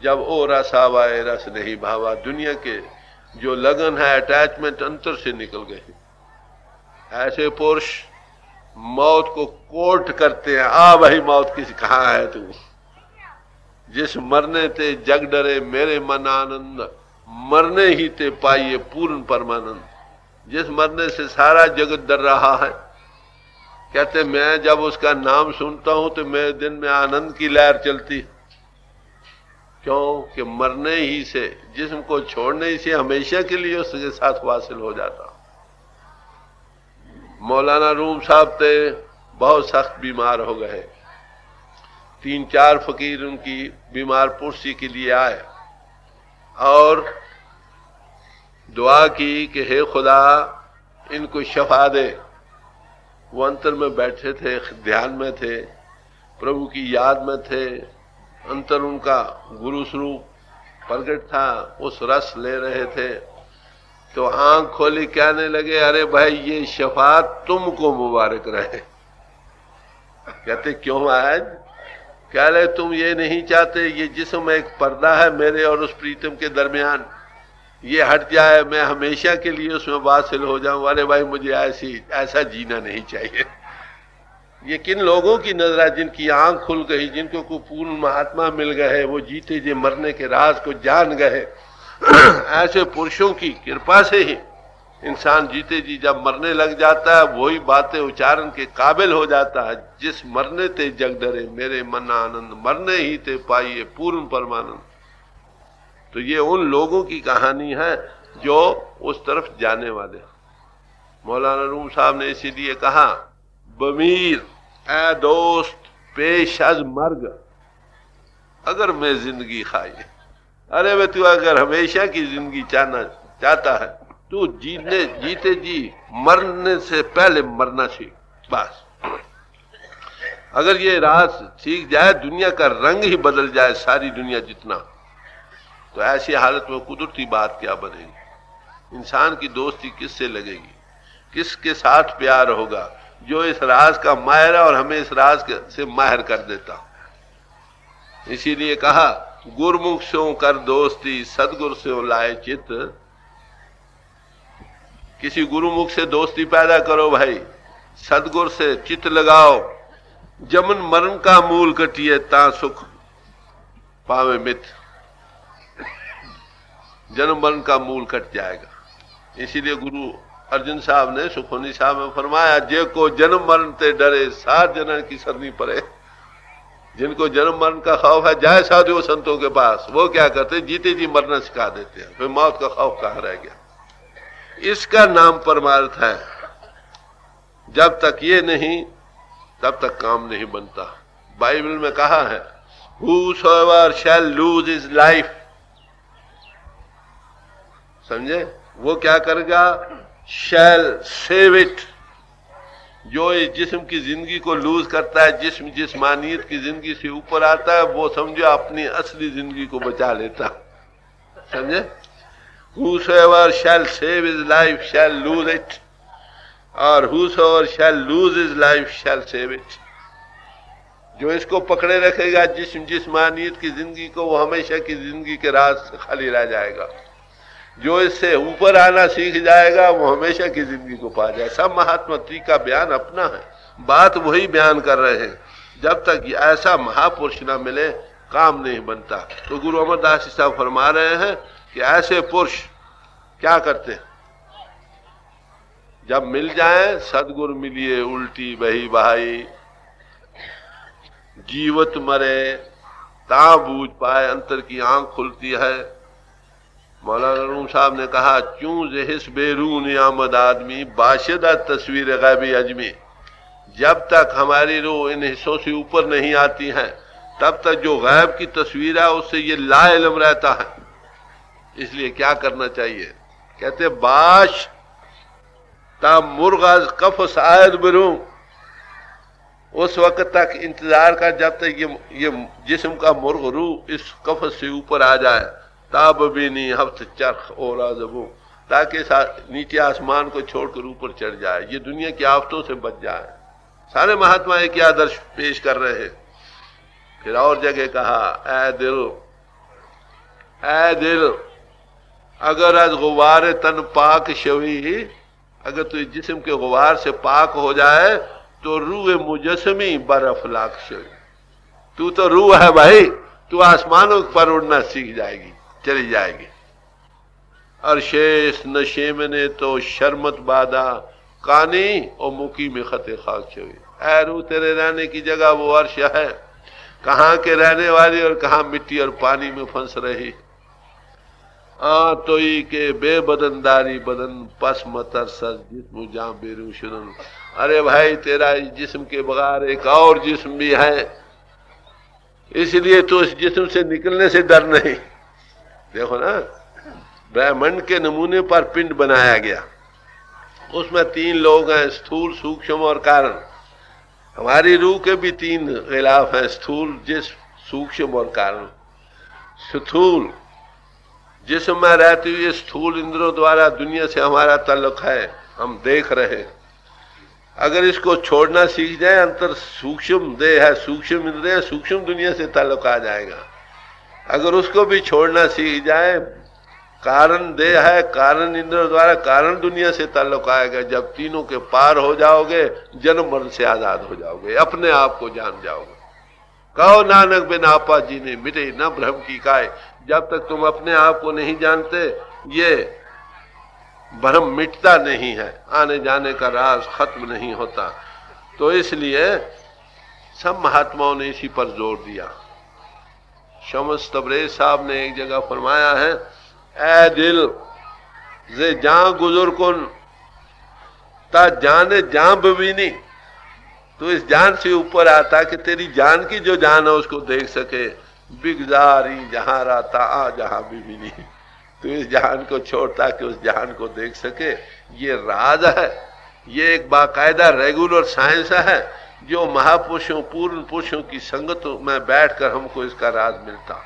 जब ओ रस आवाए, रस नहीं भावा। दुनिया के जो लगन है अटैचमेंट अंतर से निकल गए। ऐसे पुरुष मौत को कोट करते हैं। आ भाई मौत, किस कहा है तू? जिस मरने ते जग डरे, मेरे मन आनंद। मरने ही ते पाइए पूर्ण परमानंद। जिस मरने से सारा जगत डर रहा है। कहते, मैं जब उसका नाम सुनता हूँ तो मेरे दिन में आनंद की लहर चलती क्यों? कि मरने ही से जिसम को छोड़ने ही से हमेशा के लिए उसके साथ वासिल हो जाता। मौलाना रूम साहब थे, बहुत सख्त बीमार हो गए। तीन चार फकीर उनकी बीमार पुरसी के लिए आए। और दुआ की कि हे खुदा, इनको शफा दे। वो अंतर में बैठे थे, ध्यान में थे, प्रभु की याद में थे। अंतर उनका गुरु स्वरूप प्रगट था, उस रस ले रहे थे। तो आँख खोली कहने लगे, अरे भाई, ये शफात तुमको मुबारक रहे। कहते, क्यों आज? कह रहे, तुम ये नहीं चाहते, ये जिसम एक पर्दा है मेरे और उस प्रीतम के दरमियान। ये हट जाए मैं हमेशा के लिए उसमें वासिल हो जाऊँ। अरे भाई, मुझे ऐसी, ऐसा जीना नहीं चाहिए। ये किन लोगों की नज़र है, जिनकी आँख खुल गई, जिनको को पूर्ण महात्मा मिल गए, वो जीते जे मरने के राज को जान गए? ऐसे पुरुषों की कृपा से ही इंसान जीते जी जब मरने लग जाता है, वही बातें उच्चारण के काबिल हो जाता है। जिस मरने ते जग डरे, मेरे मन आनंद मरने ही ते पाइए पूर्ण परमानंद। तो ये उन लोगों की कहानी है जो उस तरफ़ जाने वाले मौलाना रूम साहब ने इसीलिए कहा, बमीर ए दोस्त, पेश अज मर्ग। अगर मैं ज़िंदगी खाई अरे वे तू अगर हमेशा की ज़िंदगी चाहना, चाहता है, तू जीने, जीते जी, मरने से पहले मरना सीख, बस। अगर ये राज सीख जाए, दुनिया का रंग ही बदल जाए, सारी दुनिया जितना तो ऐसी हालत में कुदरती बात क्या बनेगी? इंसान की दोस्ती किससे लगेगी? किसके साथ प्यार होगा? जो इस राज का माहिर है और हमें इस राज से माहिर कर देता। इसीलिए कहा गुरमुख से कर दोस्ती, सदगुरु से लाए चित किसी गुरुमुख से दोस्ती पैदा करो भाई, सदगुरु से चित लगाओ। जमन मरण का मूल कटिए ता सुख पावे मित जन्म मरण का मूल कट जाएगा। इसीलिए गुरु अर्जुन साहब ने सुखोनी साहब में फरमाया, जे को जन्म मरण से डरे, सात जनन की सरनी पड़े जिनको जन्म मरण का खौफ है, जाए साधु संतों के पास, वो क्या करते जीते जी मरना सिखा देते हैं। फिर मौत का खौफ कहा रह गया? इसका नाम परमार्थ है। जब तक ये नहीं, तब तक काम नहीं बनता। बाइबल में कहा है who shall lose his life समझे? वो क्या करेगा? शैल सेव इट जो इस जिस्म की ज़िंदगी को लूज करता है, जिस्म जिसमानियत की ज़िंदगी से ऊपर आता है, वो समझो अपनी असली ज़िंदगी को बचा लेता समझे? Whosoever shall save his life shall lose it और whosoever shall lose his life shall save it जो इसको पकड़े रखेगा, जिस्म जिसमानियत की ज़िंदगी को, वो हमेशा की ज़िंदगी के राज से खाली रह जाएगा। जो इससे ऊपर आना सीख जाएगा, वो हमेशा की ज़िंदगी को पा जाए। सब महात्मा त्री का बयान अपना है। बात वही बयान कर रहे हैं। जब तक ऐसा महापुरुष ना मिले, काम नहीं बनता। तो गुरु अमरदास जी साहब फरमा रहे हैं कि ऐसे पुरुष क्या करते हैं? जब मिल जाए, सदगुरु मिलिए उल्टी बही बहाई जीवत मरे ता बूझ पाए, अंतर की आँख खुलती है। मौलाना रूम साहब ने कहा, चूं जहिस बेरून आमद आदमी, बाशिदा तस्वीर गैबी अजमी। जब तक हमारी रूह इन हिस्सों से ऊपर नहीं आती है, तब तक जो गैब की तस्वीर है, उससे ये ला इलम रहता है। इसलिए क्या करना चाहिए? कहते, बाश, ता मुर्गाज कफ शायद बिरू। उस वक्त तक इंतज़ार का जब तक ये ये जिस्म का मुर्ग रू इस कफ से ऊपर आ जाए। ताब नहीं, हफ्त चरख और जबू ताकि नीचे आसमान को छोड़कर ऊपर चढ़ जाए। ये दुनिया की आफतों से बच जाए। सारे महात्मा एक आदर्श पेश कर रहे हैं। फिर और जगह कहा ए दिल ए दिल, अगर अज गुबार तन पाक शवी, अगर तू जिस्म के गुबार से पाक हो जाए तो रूए मुजस्मी बर्फ़ लाख शवी। तू तो रूह है भाई, तू आसमानों पर उड़ना सीख जाएगी। चली जाएगी। और शेष नशे में ने तो शर्मत बाधा, कानी और मुकी में खत खाक छवी ऐ रू तेरे रहने की जगह वो अर्श है। कहाँ के रहने वाली और कहा मिट्टी और पानी में फंस रही। आ तो के बेबदनदारी बदन पस मतर सर, जिसम जा बेरू शुरन अरे भाई, तेरा इस जिस्म के बगैर एक और जिस्म भी है। इसलिए तो इस जिस्म से निकलने से डर नहीं। देखो ना ब्रह्मंड के नमूने पर पिंड बनाया गया। उसमें तीन लोग हैं, स्थूल, सूक्ष्म और कारण। हमारी रूह के भी तीन खिलाफ हैं, स्थूल, जिस सूक्ष्म और कारण। स्थूल, जिसमें रहती हुई स्थूल इंद्रों द्वारा दुनिया से हमारा ताल्लुक है, हम देख रहे हैं। अगर इसको छोड़ना सीख जाए, अंतर सूक्ष्म देह है, सूक्ष्म इंद्रिय, सूक्ष्म दुनिया से ताल्लुक आ जाएगा। अगर उसको भी छोड़ना सीख जाए, कारण देह है, कारण इंद्र द्वारा, कारण दुनिया से ताल्लुक आएगा। जब तीनों के पार हो जाओगे, जन्म मरण से आज़ाद हो जाओगे, अपने आप को जान जाओगे। कहो, नानक बिन आपा जी ने, मिटे न भ्रम की काय। जब तक तुम अपने आप को नहीं जानते, ये भ्रम मिटता नहीं है। आने जाने का राज खत्म नहीं होता। तो इसलिए सब महात्माओं ने इसी पर ज़ोर दिया। शमस तबरेज साहब ने एक जगह फरमाया है ए दिल, जे जा गुजर कुन, ता जाने जा बबीनी तो इस जान से ऊपर आता कि तेरी जान की जो जान है उसको देख सके। बिगजारी जहाँ रहता, आ जहाँ बीबीनी तो इस जहान को छोड़ता कि उस जहान को देख सके। ये राज है, ये एक बाकायदा रेगुलर साइंस है। जो महापुरुषों पूर्ण पुरुषों की संगत में बैठकर हमको इसका राज मिलता।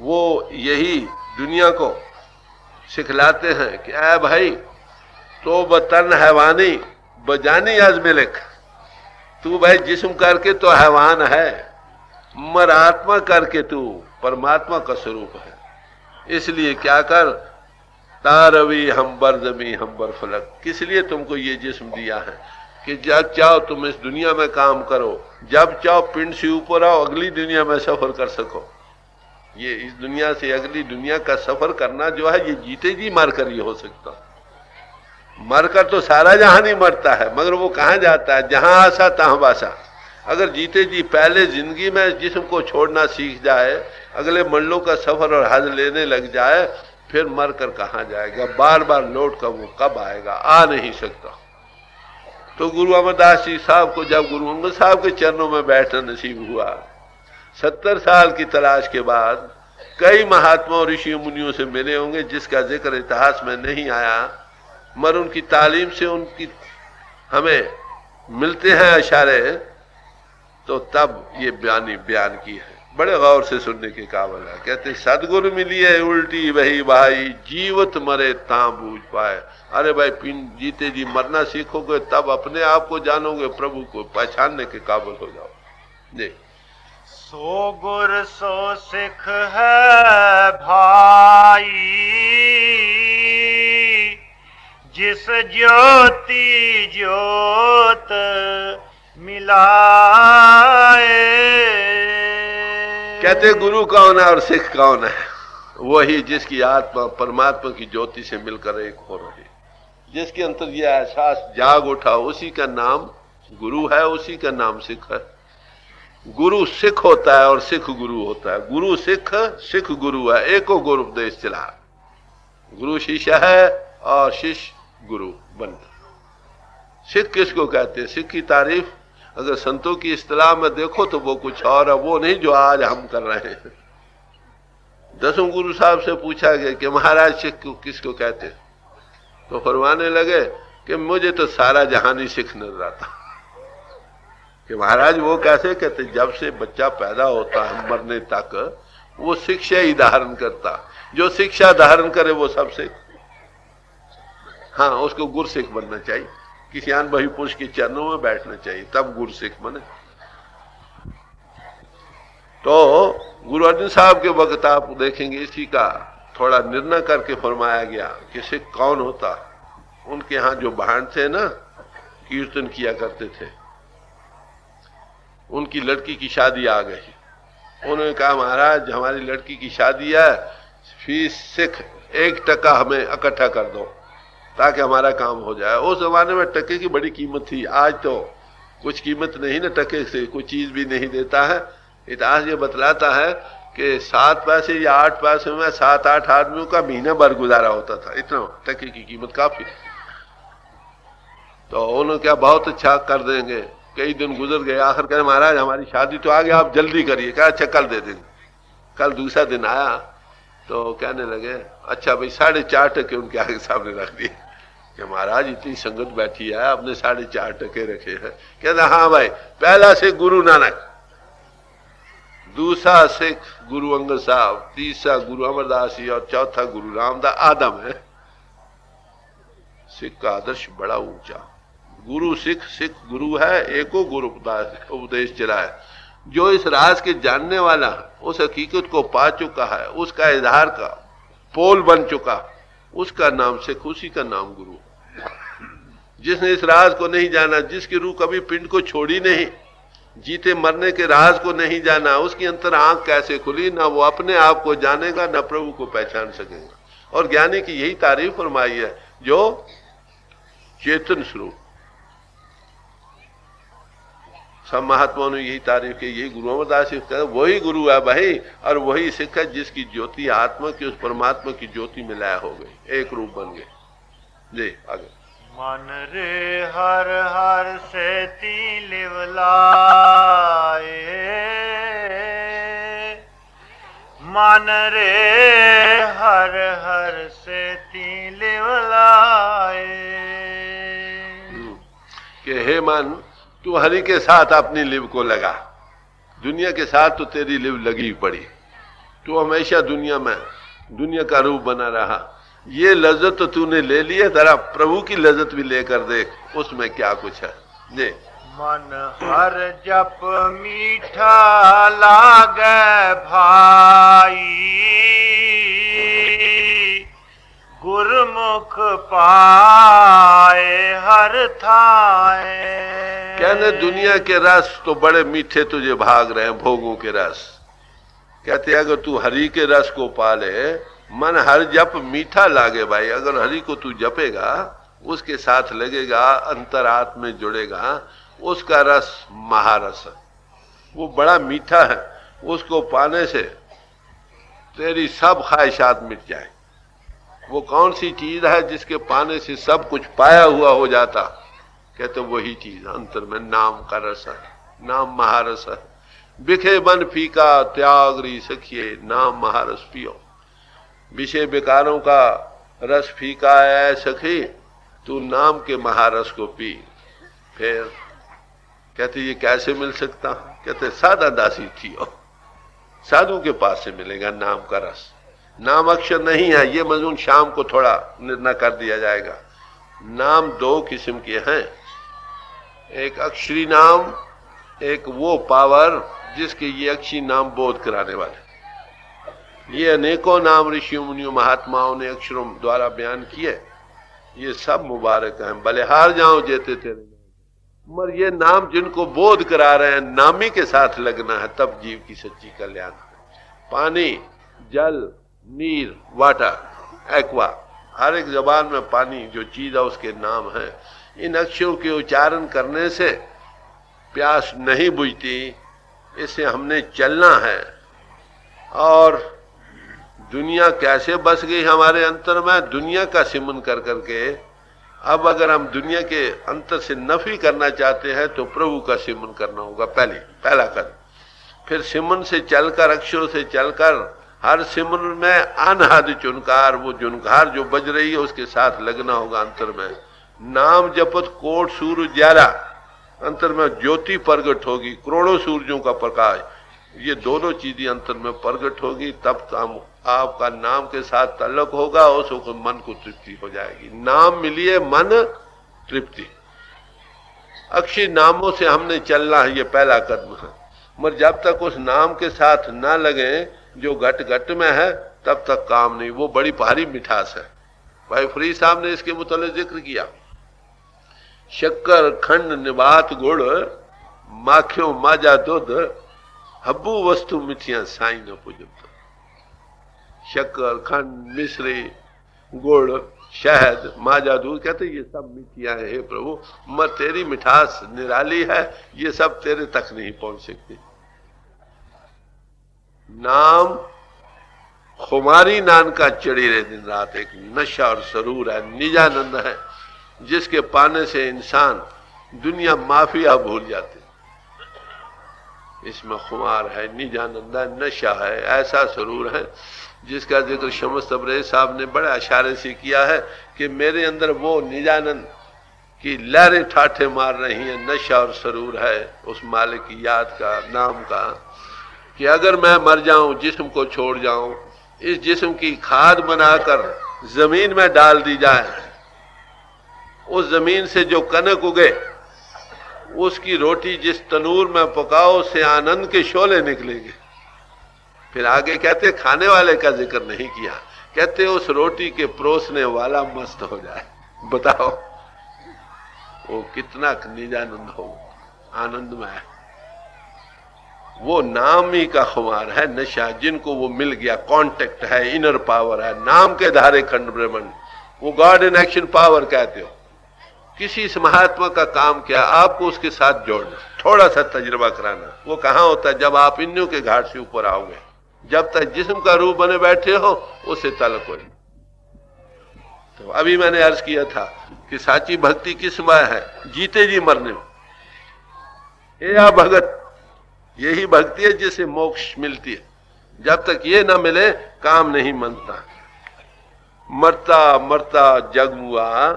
वो यही दुनिया को सिखलाते हैं कि, ऐ भाई तो बतन हैवानी बजानी आज मिलक तू भाई जिस्म करके तो हैवान है, मर आत्मा करके तू परमात्मा का स्वरूप है। इसलिए क्या कर, तारवी हम बर जमी हम बर फलक। किस लिए तुमको ये जिस्म दिया है? कि जब चाहो तुम इस दुनिया में काम करो, जब चाहो पिंड से ऊपर आओ, अगली दुनिया में सफ़र कर सको। ये इस दुनिया से अगली दुनिया का सफ़र करना जो है, ये जीते जी मर कर ही हो सकता। मरकर तो सारा जहाँ नहीं मरता है, मगर वो कहा जाता है? जहाँ आशा, तहां बासा अगर जीते जी पहले ज़िंदगी में जिसम को छोड़ना सीख जाए, अगले मंडलों का सफ़र और हज लेने लग जाए, फिर मर कर कहा जाएगा? बार बार लौट कर वो कब आएगा? आ नहीं सकता। तो गुरु अमरदास जी साहब को जब गुरु अमर साहब के चरणों में बैठना नसीब हुआ, सत्तर साल की तलाश के बाद कई महात्मा और ऋषि मुनियों से मिले होंगे जिसका ज़िक्र इतिहास में नहीं आया। मगर उनकी तालीम से उनकी हमें मिलते हैं इशारे तो तब ये बयानी बयान की है। बड़े गौर से सुनने के काबल है। कहते सदगुरु मिली है उल्टी, वही भाई, जीवत मरे ता बूझ पाए। अरे भाई, पिन जीते जी मरना सीखोगे, तब अपने आप को जानोगे, प्रभु को पहचानने के काबल हो जाओ। देख।
सो गुर, सो सिख है भाई। जिस ज्योति ज्योत मिलाए
कहते गुरु कौन है और सिख कौन है? वही जिसकी आत्मा परमात्मा की ज्योति से मिलकर एक हो रही। जिसके अंतर यह एहसास जाग उठा, उसी का नाम गुरु है, उसी का नाम सिख है। गुरु सिख होता है और सिख गुरु होता है। गुरु सिख सिख गुरु है। एको गुरु उपदेश चला गुरु शिष्य है और शिष्य गुरु बन सिख किसको कहते हैं? सिख की तारीफ़ अगर संतों की इस्तलाह में देखो तो वो कुछ और है, वो नहीं जो आज हम कर रहे हैं। दसों गुरु साहब से पूछा गया कि महाराज सिख किसको कहते तो फरमाने लगे कि मुझे तो सारा जहानी सिख नज़र आता। कि महाराज वो कैसे कहते जब से बच्चा पैदा होता है मरने तक, वो शिक्षा ही धारण करता। जो शिक्षा धारण करे वो सब सिख। हाँ उसको गुरु सिख बनना चाहिए। किसी आन बही पुरुष के चरणों में बैठना चाहिए, तब गुरु सिख बने। तो गुरु अर्जुन साहब के वक्त आप देखेंगे, इसी का थोड़ा निर्णय करके फरमाया गया कि सिख कौन होता। उनके यहाँ जो भांड थे ना, कीर्तन किया करते थे। उनकी लड़की की शादी आ गई। उन्होंने कहा, महाराज, हमारी लड़की की शादी है, फ़ीस सिख एक टका हमें इकट्ठा कर दो। ताकि हमारा काम हो जाए। उस जमाने में टके की बड़ी कीमत थी। आज तो कुछ कीमत नहीं ना, टके से कोई चीज़ भी नहीं देता है। इतिहास ये बतलाता है कि सात पैसे या आठ पैसे में सात आठ आदमियों का महीना भर गुजारा होता था। इतना टके की कीमत काफ़ी। तो उन्होंने क्या बहुत अच्छा कर देंगे। कई दिन गुजर गए। आखिर कहे, महाराज, हमारी शादी तो आ गया, आप जल्दी करिए। क्या अच्छा कल दे देंगे। कल दूसरा दिन आया। तो कहने लगे अच्छा भाई, साढ़े चार टके उनके आगे सामने रख दिए। कि महाराज, इतनी संगत बैठी है, आपने साढ़े चार टके रखे हैं। कहते हाँ भाई, पहला से गुरु नानक, दूसरा सिख गुरु अंगद साहब, तीसरा गुरु अमरदास जी, और चौथा गुरु रामदास आदम है। सिख का आदर्श बड़ा ऊँचा। गुरु सिख सिख गुरु है, एको गुरु उपदेश चला है। जो इस राज के जानने वाला, उस हकीकत को पा चुका है, उसका इजहार का पोल बन चुका, उसका नाम सिख, उसी का नाम गुरु। जिसने इस राज को नहीं जाना, जिसकी रूह कभी पिंड को छोड़ी नहीं, जीते मरने के राज को नहीं जाना, उसकी अंतर आँख कैसे खुली, ना वो अपने आप को जानेगा, ना प्रभु को पहचान सकेगा। और ज्ञानी की यही तारीफ़ फरमाई है, जो चेतन स्वरूप। सब महात्माओं ने यही तारीफ़ की, यही गुरु अमरदास वही गुरु है भाई, और वही सिख है जिसकी ज्योति आत्मा की, उस परमात्मा की ज्योति में लय हो गई, एक रूप बन गए। जी, आगे।
मन रे हर हर से लिवलाए मन रे हर हर से लिवलाए
के हे मन, तू हरि के साथ अपनी लिव को लगा। दुनिया के साथ तो तेरी लिव लगी पड़ी। तू हमेशा दुनिया में, दुनिया का रूप बना रहा। ये लज्जत तो तूने ले ली है जरा प्रभु की लज्जत भी लेकर देख उसमें क्या कुछ है। जी
मन हर जप मीठा लाग भाई। गुरमुख पाए हर थाए।
कहने दुनिया के रस तो बड़े मीठे तुझे भाग रहे हैं भोगों के रस। कहते हैं अगर तू हरि के रस को पाले मन हर जप मीठा लागे भाई, अगर हरि को तू जपेगा, उसके साथ लगेगा अंतरात में जुड़ेगा, उसका रस महारस वो बड़ा मीठा है, उसको पाने से तेरी सब ख्वाहिशात मिट जाए। वो कौन सी चीज़ है जिसके पाने से सब कुछ पाया हुआ हो जाता? कहते वही चीज़, अंतर में नाम का रस है, नाम महारस है। बिखे बन फीका त्याग री सखिए, नाम महारस पियो। विषय विकारों का रस फीका है, सखी, तू नाम के महारस को पी। फिर कहते, ये कैसे मिल सकता? कहते, सादा दासी थी हो साधु के पास से मिलेगा नाम का रस। नाम अक्षर नहीं है, ये मजून शाम को थोड़ा निर्णय कर दिया जाएगा। नाम दो किस्म के हैं। एक अक्षरी नाम, एक वो पावर, जिसके ये अक्षी नाम बोध कराने वाले ये अनेकों नाम ऋषि मुनियों, महात्माओं ने अक्षरों द्वारा बयान किए। ये सब मुबारक हैं। बलिहार जाओ, जेते तेरे मगर ये नाम जिनको बोध करा रहे हैं, नामी के साथ लगना है, तब जीव की सच्ची कल्याण। पानी, जल, नीर, वाटर, एक्वा, हर एक जबान में पानी जो चीज़ है, उसके नाम है। इन अक्षरों के उच्चारण करने से प्यास नहीं बुझती, इसे हमने चलना है। और दुनिया कैसे बस गई हमारे अंतर में? दुनिया का सिमन कर करके। अब अगर हम दुनिया के अंतर से नफी करना चाहते हैं तो प्रभु का सिमन करना होगा पहले, पहला कदम। फिर सिमन से चलकर, अक्षरों से चलकर, हर सिमन में अनहद चुनकार, वो जुनकार जो बज रही है, उसके साथ लगना होगा अंतर में। नाम जपत कोट सूर्य ज़्यादा। अंतर में ज्योति प्रगट होगी, करोड़ों सूर्यों का प्रकाश। ये दोनों चीज़ें अंतर में प्रगट होगी, तब काम आपका नाम के साथ तल्लक होगा और उसको मन को तृप्ति हो जाएगी। नाम मिलिए मन तृप्ति। अक्षय नामों से हमने चलना है, ये पहला कदम है। मगर जब तक उस नाम के साथ ना लगे, जो घट घट में है, तब तक काम नहीं। वो बड़ी भारी मिठास है। भाई फ्री साहब ने इसके मुतल ज़िक्र किया। शक्कर, खंड निबात गुड़, माखियों, माजा, दूध हब्बू वस्तु मिठिया साई न पुजब शक्कर खंड, मिश्री, गुड़, शहद, माजा, दूध, कहते ये सब मिठिया है प्रभु मैं तेरी मिठास निराली है, ये सब तेरे तक नहीं पहुँच सकती। नाम, खुमारी नान का चढ़ी रहे दिन रात एक नशा और सरूर है, निजानंद है, जिसके पाने से इंसान दुनिया माफिया भूल जाते। इसमें खुमार है, निजानंदा, नशा है, ऐसा सरूर है। जिसका ज़िक्र शमस तबरे साहब ने बड़े अशारे से किया है कि मेरे अंदर वो निजानंद की लहरें ठाठे मार रही हैं, नशा और सरूर है, उस मालिक की याद का, नाम का, कि अगर मैं मर जाऊँ, जिस्म को छोड़ जाऊँ, इस जिस्म की खाद बनाकर ज़मीन में डाल दी जाए, उस ज़मीन से जो कनक उगे उसकी रोटी जिस तनूर में पकाओ से आनंद के शोले निकलेंगे। फिर आगे कहते, खाने वाले का ज़िक्र नहीं किया। कहते, उस रोटी के परोसने वाला मस्त हो जाए। बताओ, वो कितना निजानंद हो, आनंद में है। वो नाम ही का खुमार है, नशा, जिनको वो मिल गया कांटेक्ट है इनर पावर है, नाम के धारे खंड ब्रह्मंड वो गॉड इन एक्शन पावर कहते हो। किसी इस महात्मा का काम क्या? आपको उसके साथ जोड़ना, थोड़ा सा तजुर्बा कराना। वो कहाँ होता है? जब आप इन के घाट से ऊपर आओगे। जब तक जिस्म का रूप बने बैठे हो, उससे तलक तो अभी मैंने अर्ज़ किया था कि साची भक्ति किसमें है? जीते जी मरने में। या भगत, यही भक्ति है जिसे मोक्ष मिलती है। जब तक ये ना मिले, काम नहीं मनता। मरता मरता जग मुआ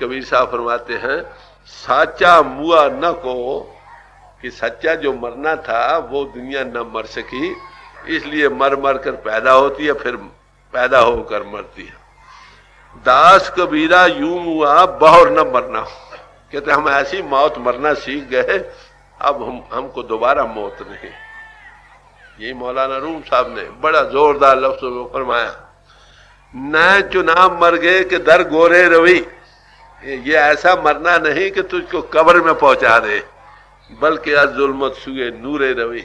कबीर साहब फरमाते हैं, साचा मुआ न को कि सच्चा जो मरना था, वो दुनिया न मर सकी। इसलिए मर मर कर पैदा होती है, फिर पैदा होकर मरती है। दास कबीरा यूँ हुआ बहुर न मरना। कहते हम ऐसी मौत मरना सीख गए, अब हम, हमको दोबारा मौत नहीं। यही मौलाना रूम साहब ने बड़ा जोरदार लफ्ज में फरमाया, न चुनाव मर गए कि दर गोरे रवि। ये ऐसा मरना नहीं कि तुझको कब्र में पहुँचा दे, बल्कि आज जुलमत सुए नूरे रवि,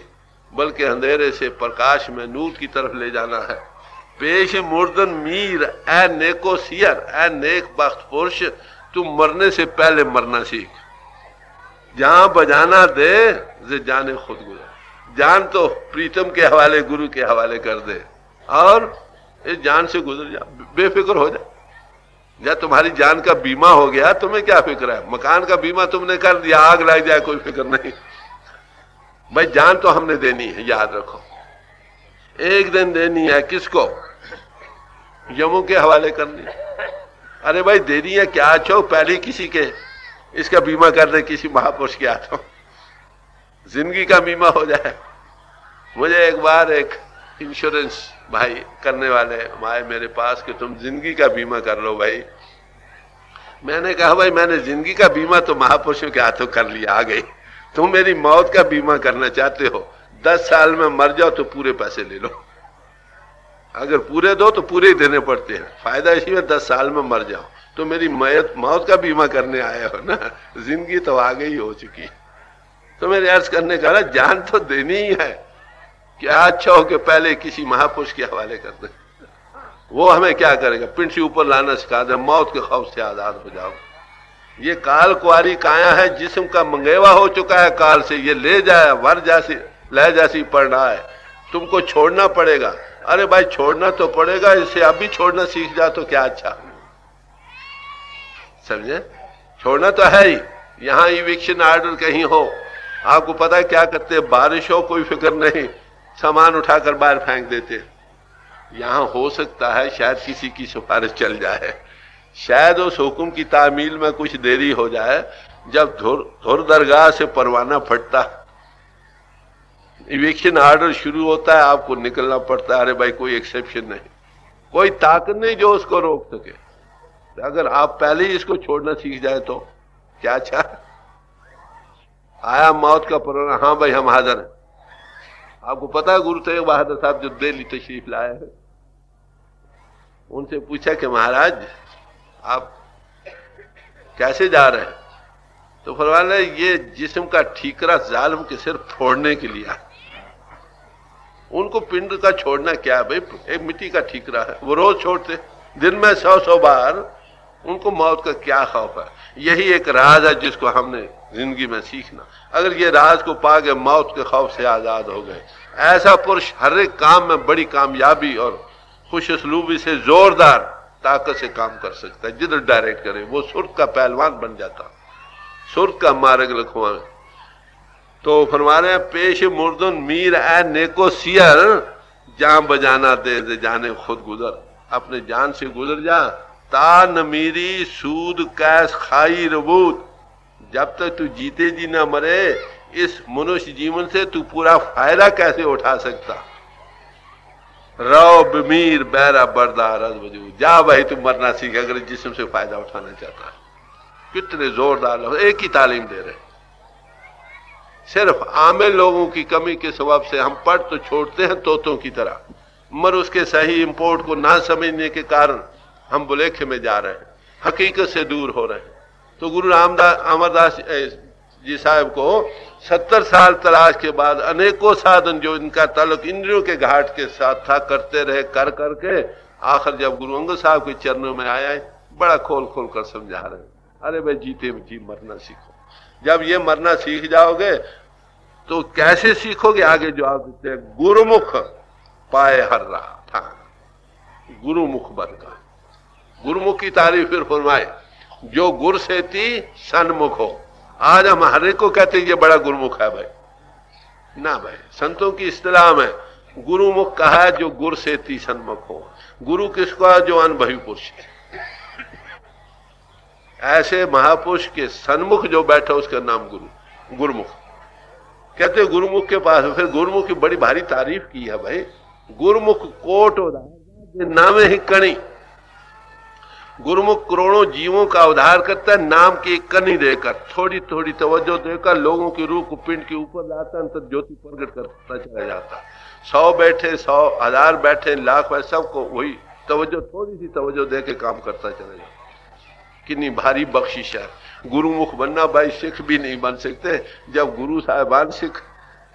बल्कि अंधेरे से प्रकाश में नूर की तरफ़ ले जाना है। पेश मुर्दन मीर ए नेको सियर ए नेक बख्त पुरुष तू मरने से पहले मरना सीख। जहाँ बजाना दे, जे जाने खुद गुजर। जान तो प्रीतम के हवाले, गुरु के हवाले कर दे। और इस जान से गुजर जा, बेफिक्र हो जा। या तुम्हारी जान का बीमा हो गया, तुम्हें क्या फ़िक्र है? मकान का बीमा तुमने कर दिया, आग लग जाए, कोई फ़िक्र नहीं। भाई, जान तो हमने देनी है, याद रखो। एक दिन देनी है किसको? यमों के हवाले करनी। अरे भाई, देनी है क्या? छो, पहले किसी के, इसका बीमा कर दे, किसी महापुरुष के हाथों। ज़िंदगी का बीमा हो जाए। मुझे एक बार एक इंश्योरेंस भाई, करने वाले आए मेरे पास कि तुम ज़िंदगी का बीमा कर लो भाई। मैंने कहा, भाई, मैंने ज़िंदगी का बीमा तो महापुरुषों के हाथों कर लिया, आ गई। तुम मेरी मौत का बीमा करना चाहते हो। दस साल में मर जाओ तो पूरे पैसे ले लो। अगर पूरे दो तो पूरे ही देने पड़ते हैं। फ़ायदा इसी में, दस साल में मर जाओ। तो मेरी मौत का बीमा करने आए हो ना? ज़िंदगी तो आगे ही हो चुकी। तो मेरे अर्ज़ करने का जान तो देनी ही है। क्या अच्छा हो कि पहले किसी महापुरुष के हवाले कर दे। वो हमें क्या करेगा? पिंड से ऊपर लाना सिखा दे, मौत के खौफ से आज़ाद हो जाओ। ये काल कुआरी काया है, जिसम का मंगेवा हो चुका है, काल से ये ले जाए, वर जैसी, लह जैसी पड़ रहा है। तुमको छोड़ना पड़ेगा। अरे भाई, छोड़ना तो पड़ेगा, इसे अभी छोड़ना सीख जा तो क्या अच्छा। समझे? छोड़ना तो है ही। यहाँ इविक्शन आर्डर कहीं हो। आपको पता है क्या करते बारिश हो, कोई फ़िक्र नहीं। सामान उठाकर बाहर फेंक देते यहाँ हो सकता है शायद किसी की सिफारिश चल जाए। शायद उस हुक्म की तामील में कुछ देरी हो जाए, जब धुर धुर दरगाह से परवाना फटता। इवेक्शन ऑर्डर शुरू होता है, आपको निकलना पड़ता है। अरे भाई, कोई एक्सेप्शन नहीं। कोई ताकत नहीं जो उसको रोक सके। अगर आप पहले ही इसको छोड़ना सीख जाए तो क्या अच्छा आया मौत का परवाना हाँ भाई, हम हाजिर हैं। आपको पता है गुरु तेग बहादुर साहब जो दिल्ली तशरीफ़ लाए हैं? उनसे पूछा कि महाराज, आप कैसे जा रहे हैं? तो फरमाना ये जिस्म का ठीकरा जालम के सिर फोड़ने के लिए उनको पिंड का छोड़ना क्या है भाई? एक मिट्टी का ठीकरा है। वो रोज छोड़ते दिन में सौ सौ बार उनको मौत का क्या खौफ है? यही एक राज है जिसको हमने ज़िंदगी में सीखना। अगर ये राज को पा गए मौत के खौफ से आज़ाद हो गए। ऐसा पुरुष हर एक काम में बड़ी कामयाबी और खुश असलूबी से जोरदार ताकत से काम कर सकता है। जिधर डायरेक्ट करे वो सुर्ख का पहलवान बन जाता। सुर्ख का मार्ग लखवा तो फरमा रहे पेश मुर्दन मीर ए नेको सियर जहाँ बजाना दे, दे जाने खुद गुजर। अपने जान से गुजर जा ता नमीरी सूद कैस खाई रबूत। जब तक तू जीते जी ना मरे, इस मनुष्य जीवन से तू पूरा फ़ायदा कैसे उठा सकता? रो बमीर बैरा बरदार जा भाई तू मरना सीख, अगर जिसम से फ़ायदा उठाना चाहता है। कितने जोरदार लोग, एक ही तालीम दे रहे। सिर्फ़ आमे लोगों की कमी के सबब से हम पढ़ तो छोड़ते हैं तोतों की तरह मर उसके सही इंपोर्ट को ना समझने के कारण हम बुलेखे में जा रहे हैं, हकीकत से दूर हो रहे हैं। तो गुरु रामदास, अमरदास जी साहब को सत्तर साल तलाश के बाद अनेकों साधन जो इनका ताल्लुक इंद्रियों के घाट के साथ था, करते रहे, कर करके आखिर जब गुरु अंगद साहब के चरणों में आया है बड़ा खोल खोल कर समझा रहे अरे भाई, जीते जी मरना सीखो। जब ये मरना सीख जाओगे तो कैसे सीखोगे? आगे जो आप गुरुमुख पाए हर रहा था, गुरुमुख बन का गुरुमुख की तारीफ़ फिर फरमाए, जो गुर से थी, सन्मुख हो। आज हम हर को कहते हैं, ये बड़ा गुरुमुख है भाई। ना भाई, संतों की इस्तेलाह में गुरुमुख कहा है जो गुर से थी, सन्मुख हो। गुरु किसको है जो अनुभवी पुरुष ऐसे महापुरुष के सन्मुख जो बैठा, उसका नाम गुरु, गुरुमुख। कहते गुरुमुख के पास, फिर गुरुमुख की बड़ी भारी तारीफ़ की है भाई। गुरुमुख कोट हो रहा है नामे ही कणी। गुरुमुख करोड़ों जीवों का उद्धार करता है, नाम की एक कनी देकर थोड़ी थोड़ी तवज्जो देकर, लोगों की रूह को पिंड के ऊपर लाता तो ज्योति प्रकट करता चला जाता सौ बैठे, सौ हज़ार बैठे, लाख बैठे सबको वही तवज्जो थोड़ी सी तवज्जो दे के काम करता चला जाता कितनी भारी बख्शिश है। गुरुमुख बनना भाई सिख भी नहीं बन सकते। जब गुरु साहबान सिख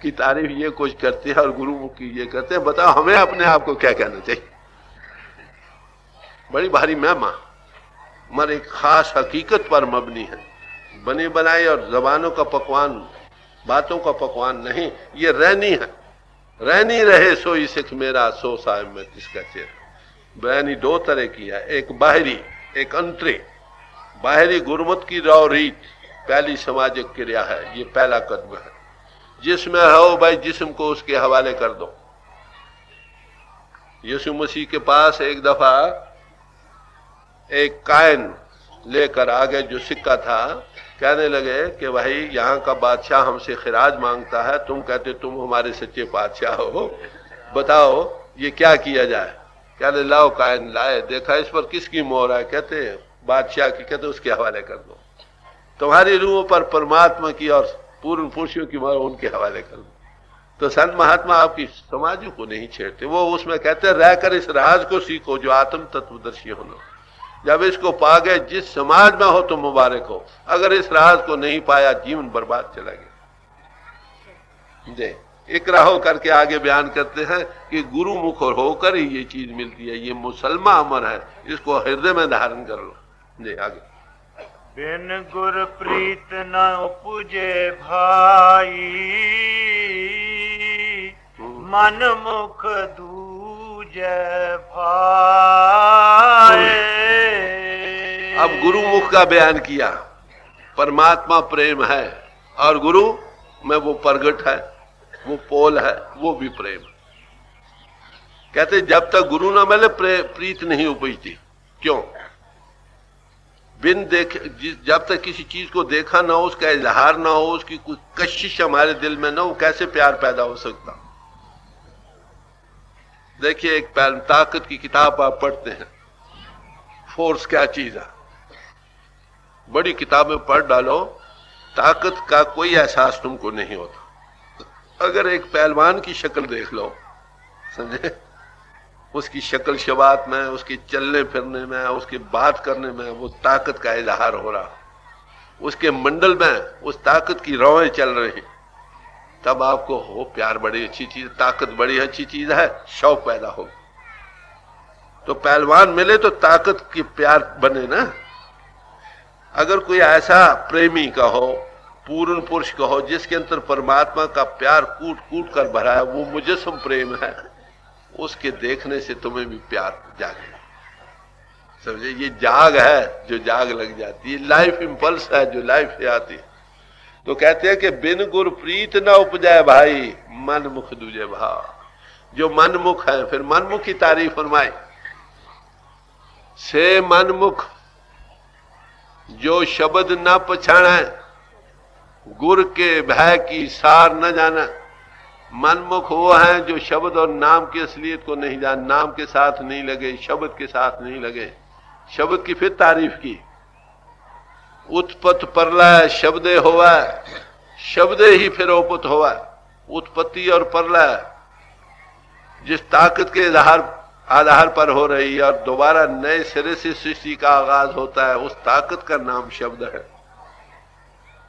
की तारीफ़ ये कुछ करते हैं और गुरुमुख की ये करते हैं, बताओ हमें अपने आप को क्या कहना चाहिए? बड़ी भारी महिमा। मर एक खास हकीकत पर मबनी है। बनी बनाई और जबानों का पकवान, बातों का पकवान नहीं, ये रहनी है। रहनी रहे सोई सिख मेरा सो साहब में किसका चेहरा। बयानी दो तरह की है, एक बाहरी, एक अंतरी। बाहरी गुरमत की रौ रीत पहली सामाजिक क्रिया है, ये पहला कदम है। जिसमें हो भाई जिसम को उसके हवाले कर दो। यीशु मसीह के पास एक दफ़ा एक कायन लेकर आगे जो सिक्का था, कहने लगे कि भाई, यहाँ का बादशाह हमसे खिराज माँगता है। तुम कहते, तुम हमारे सच्चे बादशाह हो। बताओ, ये क्या किया जाए? कहते लाओ कायन, लाए। देखा, इस पर किसकी मोहर है? कहते, बादशाह की। कहते, उसके हवाले कर दो। तुम्हारी रूहों पर परमात्मा की और पूर्ण पुरुषों की मोहर उनके हवाले कर दो। तो संत महात्मा आपकी समाज को नहीं छेड़ते। वो उसमें कहते, रहकर इस राज को सीखो, जो आत्म तत्वदर्शी होना। जब इसको पा गए जिस समाज में हो तो मुबारक हो। अगर इस राज को नहीं पाया जीवन बर्बाद चला गया। दे इकराहो करके आगे बयान करते हैं कि गुरु मुख होकर ही ये चीज़ मिलती है। ये मुसलमा अमर है इसको हृदय में धारण कर लो। दे आगे।
बिन गुर प्रीत न उपजे भाई हम्म। मन मुख दूजे भाई
अब गुरु मुख का बयान किया। परमात्मा प्रेम है, और गुरु, में वो प्रगट है, वो पोल है, वो भी प्रेम। कहते, जब तक गुरु ना मिले प्रीत नहीं उपजती। क्यों? बिन देख जब तक किसी चीज़ को देखा ना हो, उसका इजहार ना हो, उसकी कोई कशिश हमारे दिल में ना हो, कैसे प्यार पैदा हो सकता? देखिए, एक ताकत की किताब आप पढ़ते हैं। फोर्स क्या चीज़ है? बड़ी किताबें पढ़ डालो, ताकत का कोई एहसास तुमको नहीं होता। अगर एक पहलवान की शक्ल देख लो, समझे? उसकी शक्ल शबात में, उसके चलने फिरने में, उसकी बात करने में वो ताकत का इजहार हो रहा। उसके मंडल में उस ताकत की रौएँ चल रही। तब आपको हो, प्यार बड़ी अच्छी चीज़, ताकत बड़ी अच्छी चीज़ है, शौक पैदा हो। तो पहलवान मिले तो ताकत की प्यार बने ना। अगर कोई ऐसा प्रेमी का हो, पूर्ण पुरुष का हो, जिसके अंदर परमात्मा का प्यार कूट कूट कर भरा है, वो मुझे मुजस्म प्रेम है, उसके देखने से तुम्हें भी प्यार जागे। समझे? ये जाग है, जो जाग लग जाती है। लाइफ इंपल्स है, जो लाइफ से आती है। तो कहते हैं कि बिन गुर प्रीत न उपजाए भाई मन मुख दूजे भा जो मनमुख है, फिर मनमुख की तारीफ़ फरमाए। से मनमुख जो शब्द न पछाना गुर के भय की सार न जाना। मनमुख वो है जो शब्द और नाम की असलियत को नहीं जान, नाम के साथ नहीं लगे, शब्द के साथ नहीं लगे। शब्द की फिर तारीफ़ की। उत्पत्त परलय शब्दे होवा, शब्दे ही फिर ओपुत होवा। उत्पत्ति और परलय जिस ताकत के आधार आधार पर हो रही है और दोबारा नए सिरे से सृष्टि का आगाज़ होता है, उस ताकत का नाम शब्द है।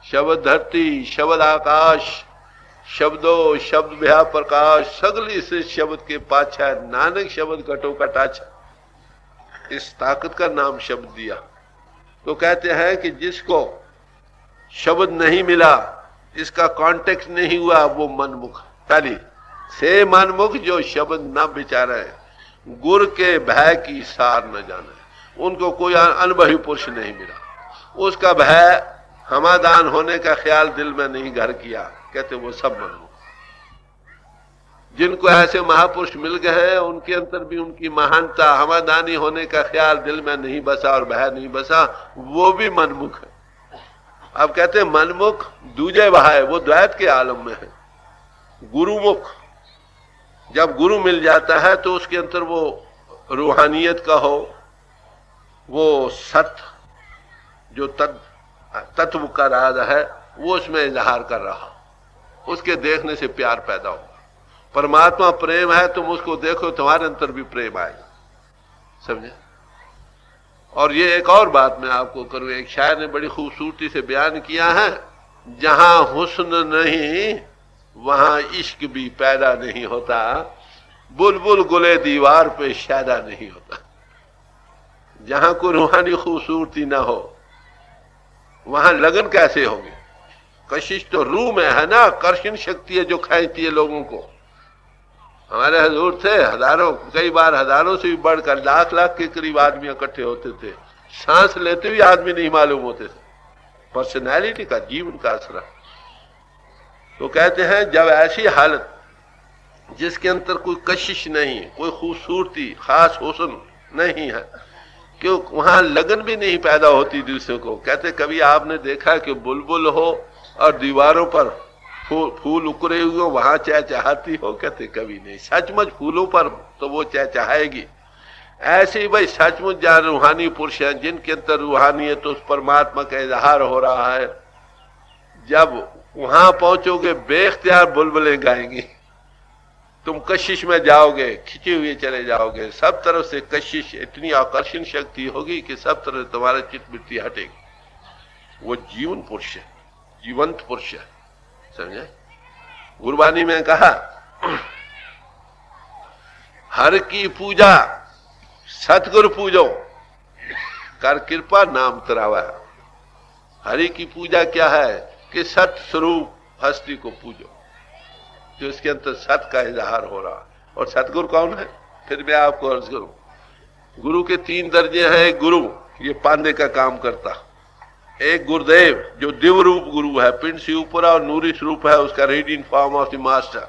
शब्द धरती, शब्द आकाश, शब्दो, शब्द भया प्रकाश सगली से शब्द के पाछा नानक शब्द कटो कटाछा इस ताकत का नाम शब्द दिया। तो कहते हैं कि जिसको शब्द नहीं मिला इसका कांटेक्ट नहीं हुआ, वो मनमुख पहली, से मनमुख जो शब्द न बिचारे, गुर के भय की सार न जाने। उनको कोई अनुभवी पुरुष नहीं मिला। उसका भय, हमादान होने का ख्याल दिल में नहीं घर किया। कहते वो सब मनमुख। जिनको ऐसे महापुरुष मिल गए हैं, उनके अंदर भी उनकी महानता हमादानी होने का ख्याल दिल में नहीं बसा और भय नहीं बसा, वो भी मनमुख है। अब कहते हैं, मनमुख दूजे है, वो द्वैत के आलम में है। गुरुमुख, जब गुरु मिल जाता है तो उसके अंदर वो रूहानियत का हो, वो सत्य जो तत् तत्व का राज है, वो उसमें इजहार कर रहा। उसके देखने से प्यार पैदा हो परमात्मा प्रेम है, तुम उसको देखो, तुम्हारे अंतर भी प्रेम आए समझे? और ये एक और बात मैं आपको करूँ, एक शायर ने बड़ी खूबसूरती से बयान किया है, जहाँ हुस्न नहीं, वहाँ इश्क भी पैदा नहीं होता, बुलबुल गुले दीवार पे शायदा नहीं होता। जहाँ को रूहानी खूबसूरती ना हो, वहाँ लगन कैसे होगी? कशिश तो रूह में है ना, कर्षण शक्ति है जो खेचती है लोगों को। हमारे हजूर थे, हज़ारों, कई बार हज़ारों से भी बढ़कर लाख लाख के करीब आदमी इकट्ठे होते थे। सांस लेते भी आदमी नहीं मालूम होते थे। पर्सनैलिटी का, जीवन का असर तो कहते हैं, जब ऐसी हालत, जिसके अंदर कोई कशिश नहीं, कोई खूबसूरती, खास हुसन नहीं है क्यों वहाँ लगन भी नहीं पैदा होती दूसरे को। कहते, कभी आपने देखा कि बुलबुल हो और दीवारों पर फूल फूल उकरे हुए, वहाँ चाहती हो, कहते, कभी नहीं। सचमुच फूलों पर तो वो चाय चाहेगी ऐसे ही भाई, सचमुच जहाँ रूहानी पुरुष है, जिनके अंदर रूहानियत तो उस परमात्मा का इजहार हो रहा है। जब वहाँ पहुंचोगे, बेख्तियार बुलबुलें गाएँगी। तुम कशिश में जाओगे, खिंचे हुए चले जाओगे। सब तरफ़ से कशिश इतनी आकर्षण शक्ति होगी कि सब तरफ़ तुम्हारे चित्त वृत्ति हटेगी। वो जीवन पुरुष है, जीवंत पुरुष है। समझे? गुरबानी में कहा, हर की पूजा सतगुरु पूजो, कर कृपा नाम तरावा। हरि की पूजा क्या है कि सत स्वरूप हस्ती को पूजो। जो इसके अंदर सत का इजहार हो रहा। और सतगुरु कौन है? फिर मैं आपको अर्ज़ करूँ। गुरु के तीन दर्जे हैं गुरु, ये पांडे का काम करता। एक गुरुदेव, जो दिव रूप गुरु है, पिंड से ऊपर और नूरी स्वरूप है, उसका reading form of the master,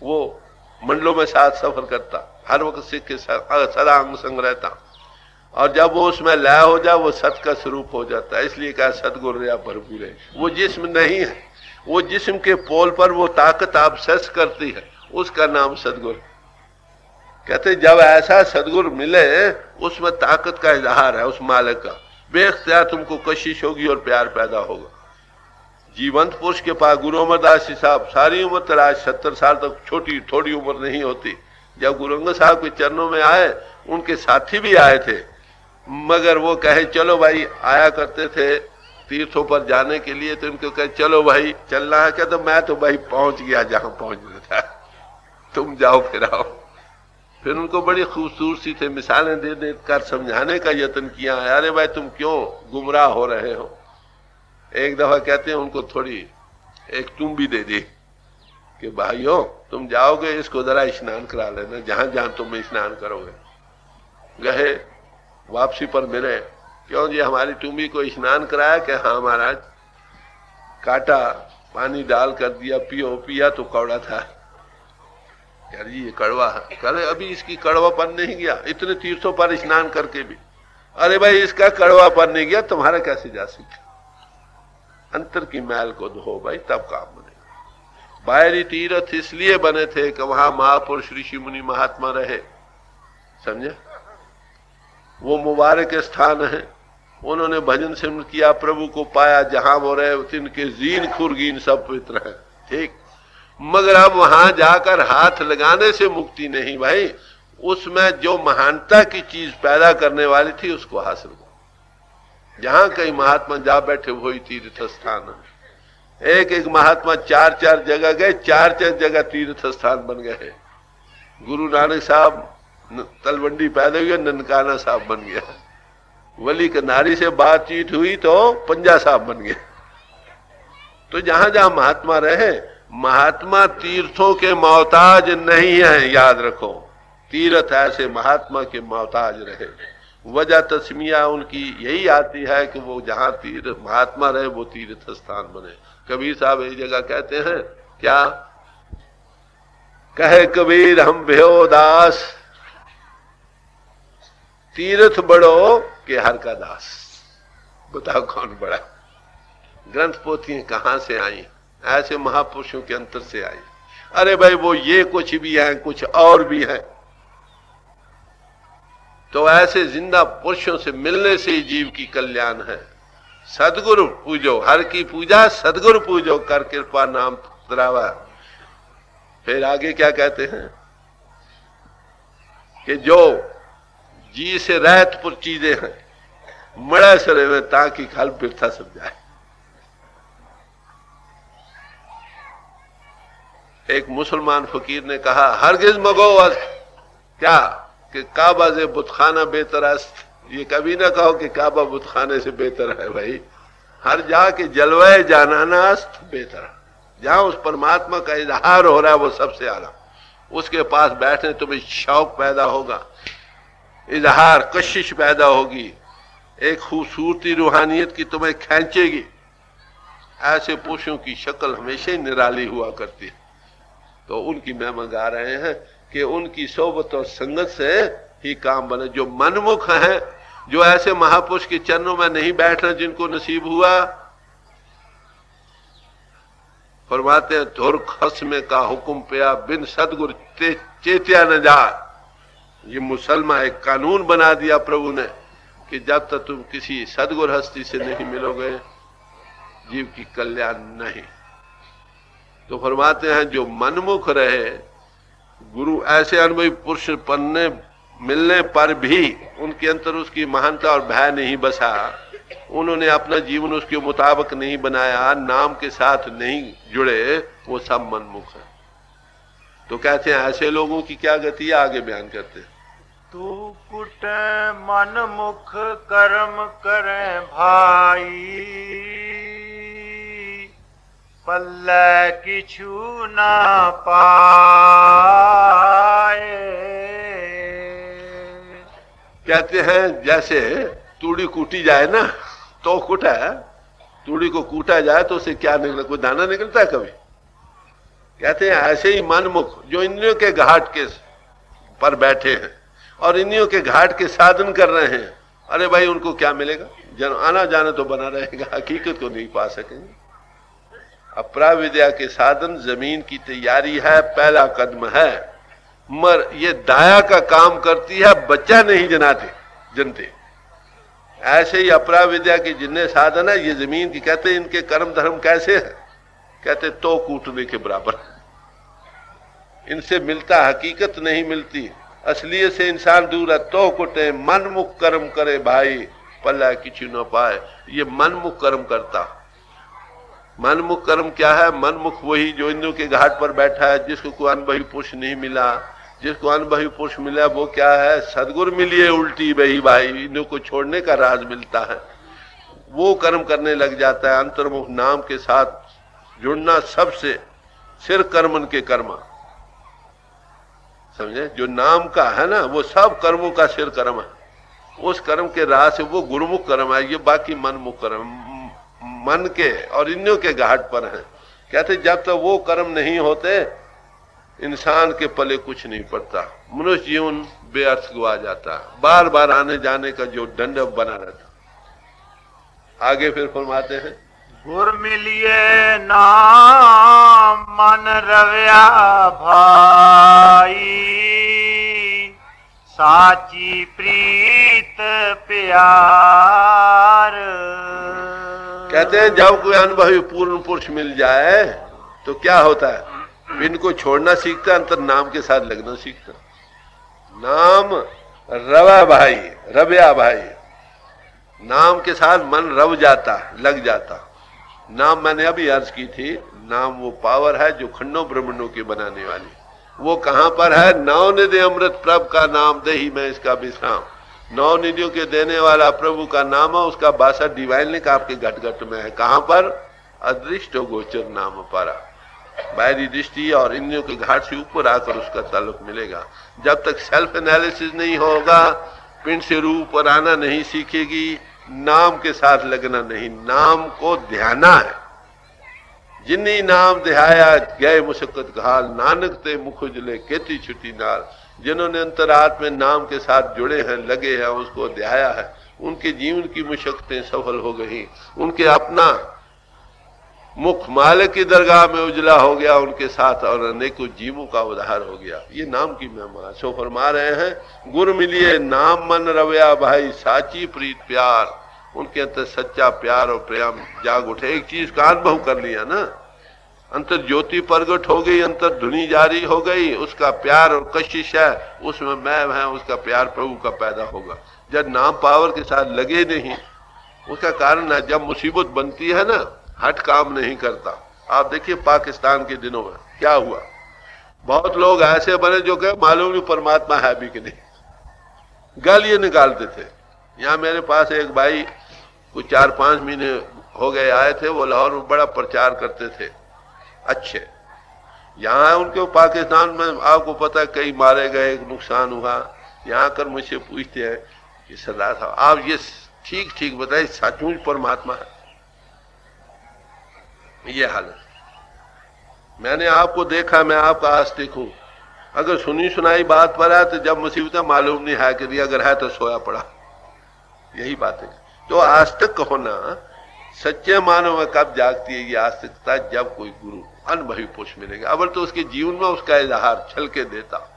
वो मंडलों में साथ सफ़र करता, हर वक्त सिख के सदा अंग संग रहता। और जब वो उसमें लय हो जाए, वो सत का स्वरूप हो जाता है, इसलिए कहा सदगुर या भरपूर है वो जिस्म नहीं है, वो जिस्म के पोल पर वो ताकत आप सस करती है, उसका नाम सदगुर। कहते जब ऐसा सदगुरु मिले, उसमें ताकत का इजहार है, उस मालिक का। बेख्तियार तुमको कशिश होगी और प्यार पैदा होगा। जीवंत पुरुष के पास गुरु अमरदास जी साहब सारी उम्र तराज सत्तर साल तक छोटी, थोड़ी उम्र नहीं होती। जब गुरुंग साहब के चरणों में आए, उनके साथी भी आए थे। मगर वो कहे, चलो भाई, आया करते थे तीर्थों पर जाने के लिए तो उनको कहे, चलो भाई, चलना है क्या? तो मैं तो भाई पहुँच गया जहाँ पहुँचना था। तुम जाओ, फिर आओ। फिर उनको बड़ी खूबसूरती थे, मिसालें दे दे कर समझाने का यत्न किया, अरे भाई तुम क्यों गुमराह हो रहे हो? एक दफ़ा कहते हैं, उनको थोड़ी एक तुम भी दे दी कि भाइयों, तुम जाओगे, इसको जरा स्नान करा लेना, जहाँ जहाँ तुम स्नान करोगे। गए, वापसी पर मिले, क्यों जी हमारी तुम्बी को स्नान कराया कि हाँ महाराज, काटा, पानी डाल कर दिया, पियो, पिया तो कौड़ा था। जी ये कड़वा है। करे अभी इसकी कड़वापन नहीं गया। इतने तीर्थों पर स्नान करके भी। अरे भाई, इसका कड़वापन नहीं गया, तुम्हारा कैसे जा सके? अंतर की मैल को धो भाई, तब काम बनेगा। बाहरी तीर्थ इसलिए बने थे कि वहाँ महापुरुष ऋषि मुनि महात्मा रहे। समझे? वो मुबारक स्थान है। उन्होंने भजन सिमर किया, प्रभु को पाया, जहाँ वो रहे तिनके जीन खुरगीन सब पवित्र है। ठीक? मगर अब वहाँ जाकर हाथ लगाने से मुक्ति नहीं भाई। उसमें जो महानता की चीज़ पैदा करने वाली थी, उसको हासिल करो। जहाँ कई महात्मा जा बैठे, वही तीर्थ स्थान एक एक महात्मा चार चार जगह गए चार चार जगह तीर्थ स्थान बन गए। गुरु नानक साहब तलवंडी पैदा हुई ननकाना साहब बन गया। वली के नारी से बातचीत हुई तो पंजा साहब बन गया तो जहाँ जहाँ महात्मा रहे महात्मा तीर्थों के मोहताज नहीं है, याद रखो। तीर्थ ऐसे महात्मा के मोहताज रहे। वजह तस्मिया उनकी यही आती है कि वो जहाँ तीर्थ, महात्मा रहे, वो तीर्थ स्थान बने। कबीर साहब एक जगह कहते हैं, क्या? कहे, कबीर, हम दास। तीर्थ बड़ो के हर का दास। बताओ कौन बड़ा। ग्रंथ पोथियाँ कहाँ से आई? ऐसे महापुरुषों के अंतर से आई अरे भाई, वो ये कुछ भी है, कुछ और भी है। तो ऐसे ज़िंदा पुरुषों से मिलने से ही जीव की कल्याण है। सदगुरु पूजो, हर की पूजा सदगुरु पूजो, कर कृपा नाम तरावा फिर आगे क्या कहते हैं? कि जो जी से रहतपुर चीज़ें हैं मड़ा सरे में ताकि खल बिरथा समझाए एक मुसलमान फकीर ने कहा, हरगिज मगो क्या? कि काबा से बुतखाना बेतरस्त ये कभी ना कहो कि काबा बुतखाने से बेहतर है भाई। हर जा के जलवाए जानानास्त बेहतर जहाँ उस परमात्मा का इजहार हो रहा है, वो सबसे आला। उसके पास बैठने तुम्हें शौक पैदा होगा। इजहार, कशिश पैदा होगी। एक खूबसूरती रूहानियत की तुम्हें खेचेगी। ऐसे पुरुषों की शक्ल हमेशा ही निराली हुआ करती है। तो उनकी महिमा गा रहे हैं कि उनकी सोबत और संगत से ही काम बने। जो मनमुख हैं, जो ऐसे महापुरुष के चरणों में नहीं बैठना जिनको नसीब हुआ, फरमाते धुर खसमे का हुक्म पिया बिन सदगुर चेतिया न जा। ये मुसलमान एक कानून बना दिया प्रभु ने कि जब तक तुम किसी सदगुर हस्ती से नहीं मिलोगे, जीव की कल्याण नहीं। तो फरमाते हैं, जो मनमुख रहे, गुरु ऐसे अनुभवी पुरुष पन्ने मिलने पर भी उनके अंतर उसकी महानता और भय नहीं बसा। उन्होंने अपना जीवन उसके मुताबिक नहीं बनाया, नाम के साथ नहीं जुड़े, वो सब मनमुख है। तो कहते हैं, ऐसे लोगों की क्या गति है? आगे बयान करते हैं।
तू कुट मन मुख कर्म करे भाई। पल्ले किछु ना पाए।
कहते हैं, जैसे तूड़ी कूटी जाए ना तो कुटा। तूड़ी को कूटा जाए तो उसे क्या निकले, कोई दाना निकलता है कभी? कहते हैं, ऐसे ही मनमुख जो इंद्रियों के घाट के पर बैठे हैं और इंद्रियों के घाट के साधन कर रहे हैं। अरे भाई, उनको क्या मिलेगा? जन आना जाना तो बना रहेगा, हकीकत को नहीं पा सकेंगे। अपरा विद्या के साधन, ज़मीन की तैयारी है, पहला कदम है। मर, ये दाया का काम करती है, बच्चा नहीं जनाते, जनते। ऐसे ही अपरा विद्या के जितने साधन है, ये ज़मीन की, कहते इनके कर्म धर्म कैसे है? कहते तो कूटने के बराबर। इनसे मिलता हकीकत नहीं मिलती। असलियत से इंसान दूर है तो कुटे मन मुख कर्म करे भाई, पल्ला किचु न पाए, ये मन मुख कर्म करता। मन मुख कर्म क्या है? मन मुख वही जो इंद्रों के घाट पर बैठा है, जिसको कोई अनुभवी पुरुष नहीं मिला। जिसको अनुभवी पुरुष मिला, वो क्या है? सदगुर मिलिए उल्टी बही भाई। इंद्रों को छोड़ने का राज मिलता है। वो कर्म करने लग जाता है। अंतर्मुख नाम के साथ जुड़ना सबसे सिर कर्मन के कर्मा। समझे? जो नाम का है ना, वो सब कर्मों का सिर कर्म है। उस कर्म के राह से वो गुरुमुख कर्म है। ये बाकी मनमुख कर्म। मन के और इन्हों के घाट पर हैं। कहते, जब तक तो वो कर्म नहीं होते, इंसान के पले कुछ नहीं पड़ता। मनुष्य जीवन बेअर्थ गुआ जाता। बार बार आने जाने का जो दंड बना रहता। आगे फिर फरमाते हैं।
गुर मिलिए नाम, मन रव्या भाई। साची प्रीत प्यार।
कहते हैं, जब कोई अनुभवी पूर्ण पुरुष मिल जाए तो क्या होता है? इनको छोड़ना सीखता अंतर नाम के साथ लगना सीखता नाम रवा भाई, रव्या भाई। नाम के साथ मन रव जाता लग जाता नाम मैंने अभी अर्ज़ की थी, नाम वो पावर है जो खंडो ब्रह्मणों की बनाने वाली। वो कहाँ पर है? नौ निधि अमृत प्रभ का नाम दे ही मैं इसका विश्राम। नौ निधियों के देने वाला प्रभु का नाम है उसका बासा डिवाइन लिंक आपके घट घट में है। कहाँ पर? अदृष्ट गोचर नाम पारा। बाहरी दृष्टि और इंद्रियों के घाट से ऊपर आकर उसका ताल्लुक मिलेगा। जब तक सेल्फ एनालिसिस नहीं होगा, पिंड से रूप और आना नहीं सीखेगी, नाम के साथ लगना नहीं। नाम को ध्याना है। जिन्नी नाम दिहाया गए मुशक्कत घाल, नानक ते मुख उजले केती छुट्टी नाल। जिन्होंने अंतरात में नाम के साथ जुड़े हैं, लगे हैं, उसको ध्याया है, उनके जीवन की मुशक्कतें सफल हो गई। उनके अपना मुख मालिक की दरगाह में उजला हो गया, उनके साथ और अनेकों जीवों का उधार हो गया। ये नाम की मेहमान सो फरमा रहे हैं। गुर मिलिए नाम मन रवया भाई, साची प्रीत प्यार। उनके अंदर सच्चा प्यार और प्रेम, जाग उठे। एक चीज़ का अनुभव कर लिया ना। अंतर ज्योति प्रगट हो गई अंतर धुनी जारी हो गई, उसका प्यार और कशिश है, उसमें मैं है, उसका प्यार प्रभु का पैदा होगा। जब नाम पावर के साथ लगे नहीं, उसका कारण है, जब मुसीबत बनती है ना हट काम नहीं करता। आप देखिए पाकिस्तान के दिनों में, क्या हुआ? बहुत लोग ऐसे बने जो कहे, मालूम नहीं परमात्मा है भी कि नहीं। गल ये निकालते थे। यहाँ मेरे पास एक भाई, कुछ चार पाँच महीने हो गए आए थे, वो लाहौर में बड़ा प्रचार करते थे। अच्छे। यहाँ उनके पाकिस्तान में आपको पता है कई मारे गए नुकसान हुआ। यहाँ कर मुझसे पूछते हैं कि सरदार साहब, आप ये ठीक ठीक बताए, सचमुच परमात्मा है। ये हालत मैंने आपको देखा, मैं आपका आस्तिक हूँ। अगर सुनी सुनाई बात पर है तो जब मुसीबत मालूम नहीं है कि अगर है तो सोया पड़ा। यही बात है। तो आस्तिक होना, सच्चे मानव में कब जागती है ये आस्तिकता, जब कोई गुरु अनुभवी पुरुष मिलेगा। अगर तो उसके जीवन में उसका इजहार छल के देता।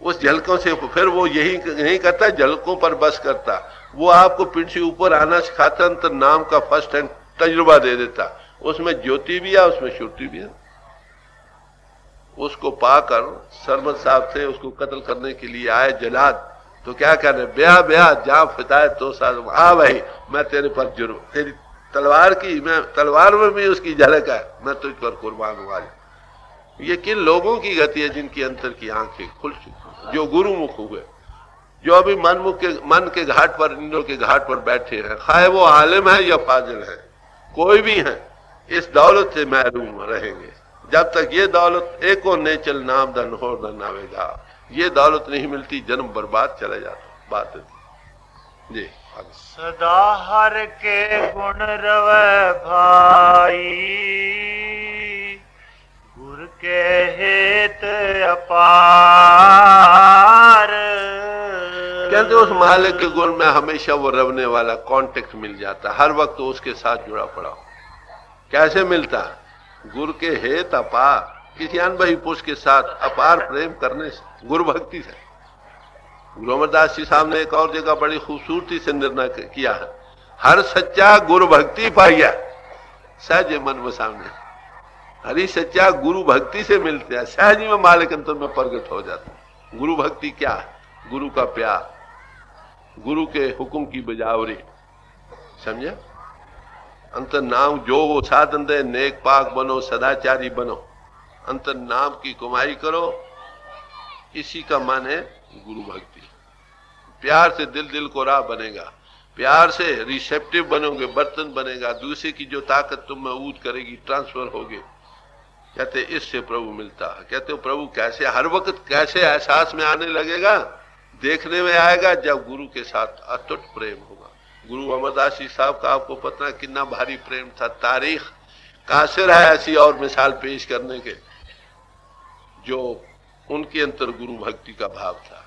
उस झलकों से फिर वो यही नहीं करता, झलकों पर बस करता। वो आपको पिंड से ऊपर आना सिखाता तो नाम का फ़र्स्ट हैंड तजुर्बा दे देता। उसमें ज्योति भी है, उसमें श्रुति भी है। उसको पाकर सरमद साहब थे उसको कत्ल करने के लिए आए जलाद। तो क्या कह रहे ब्याह ब्याह जा फिताए तो साल। आ भाई, मैं तेरे पर जुर्म तेरी तलवार की, मैं तलवार में भी उसकी झलक है, मैं तुझ पर कुर्बान हुआ ये किन लोगों की गति है जिनकी अंतर की आँखें खुल चुकी जो गुरु मुख हुए, जो अभी मन मुख के, मन के घाट पर, इंद्रों के घाट पर बैठे हैं, खाए वो आलिम है या फाजिल है? कोई भी है, इस दौलत से महरूम रहेंगे। जब तक ये दौलत एक और नेचल नाम धन हो धन आवेगा ये दौलत नहीं मिलती, जन्म बर्बाद चला जाता, बात
जी। सदा हर के गुण रव भाई। गुर के हेत अपार।
कहते उस मालिक के गुण में हमेशा वो रवने वाला कांटेक्ट मिल जाता हर वक्त तो उसके साथ जुड़ा पड़ा हो। कैसे मिलता? गुरु के हेत अपार। किसी अनबही पुरुष के साथ अपार प्रेम करने से गुरु भक्ति से। गुरु अमरदास जी साहब ने एक और जगह बड़ी खूबसूरती से निर्णय किया है। हर सच्चा गुरु भक्ति पाइया। सहज मन में सामने। हरी सच्चा गुरु भक्ति से मिलते हैं। सहज में मालिक अंतर में प्रगट हो जाता गुरु भक्ति क्या है? गुरु का प्यार। गुरु के हुक्म की बजावरी। समझे? अंतर नाम जो वो साधन दे, नेक पाक बनो, सदाचारी बनो। अंतर नाम की कुमाई करो। इसी का मान है गुरु भक्ति। प्यार से दिल दिल को राह बनेगा। प्यार से रिसेप्टिव बनोगे, बर्तन बनेगा, दूसरे की जो ताकत तुम में ऊद करेगी ट्रांसफ़र होगे। कहते, इससे प्रभु मिलता है। कहते हो प्रभु कैसे, हर वक्त कैसे एहसास में आने लगेगा? देखने में आएगा जब गुरु के साथ अतुट प्रेम होगा। गुरु अमरदास जी साहब का आपको पता कितना भारी प्रेम था। तारीख कासिर है ऐसी और मिसाल पेश करने के, जो उनके अंतर गुरु भक्ति का भाव था।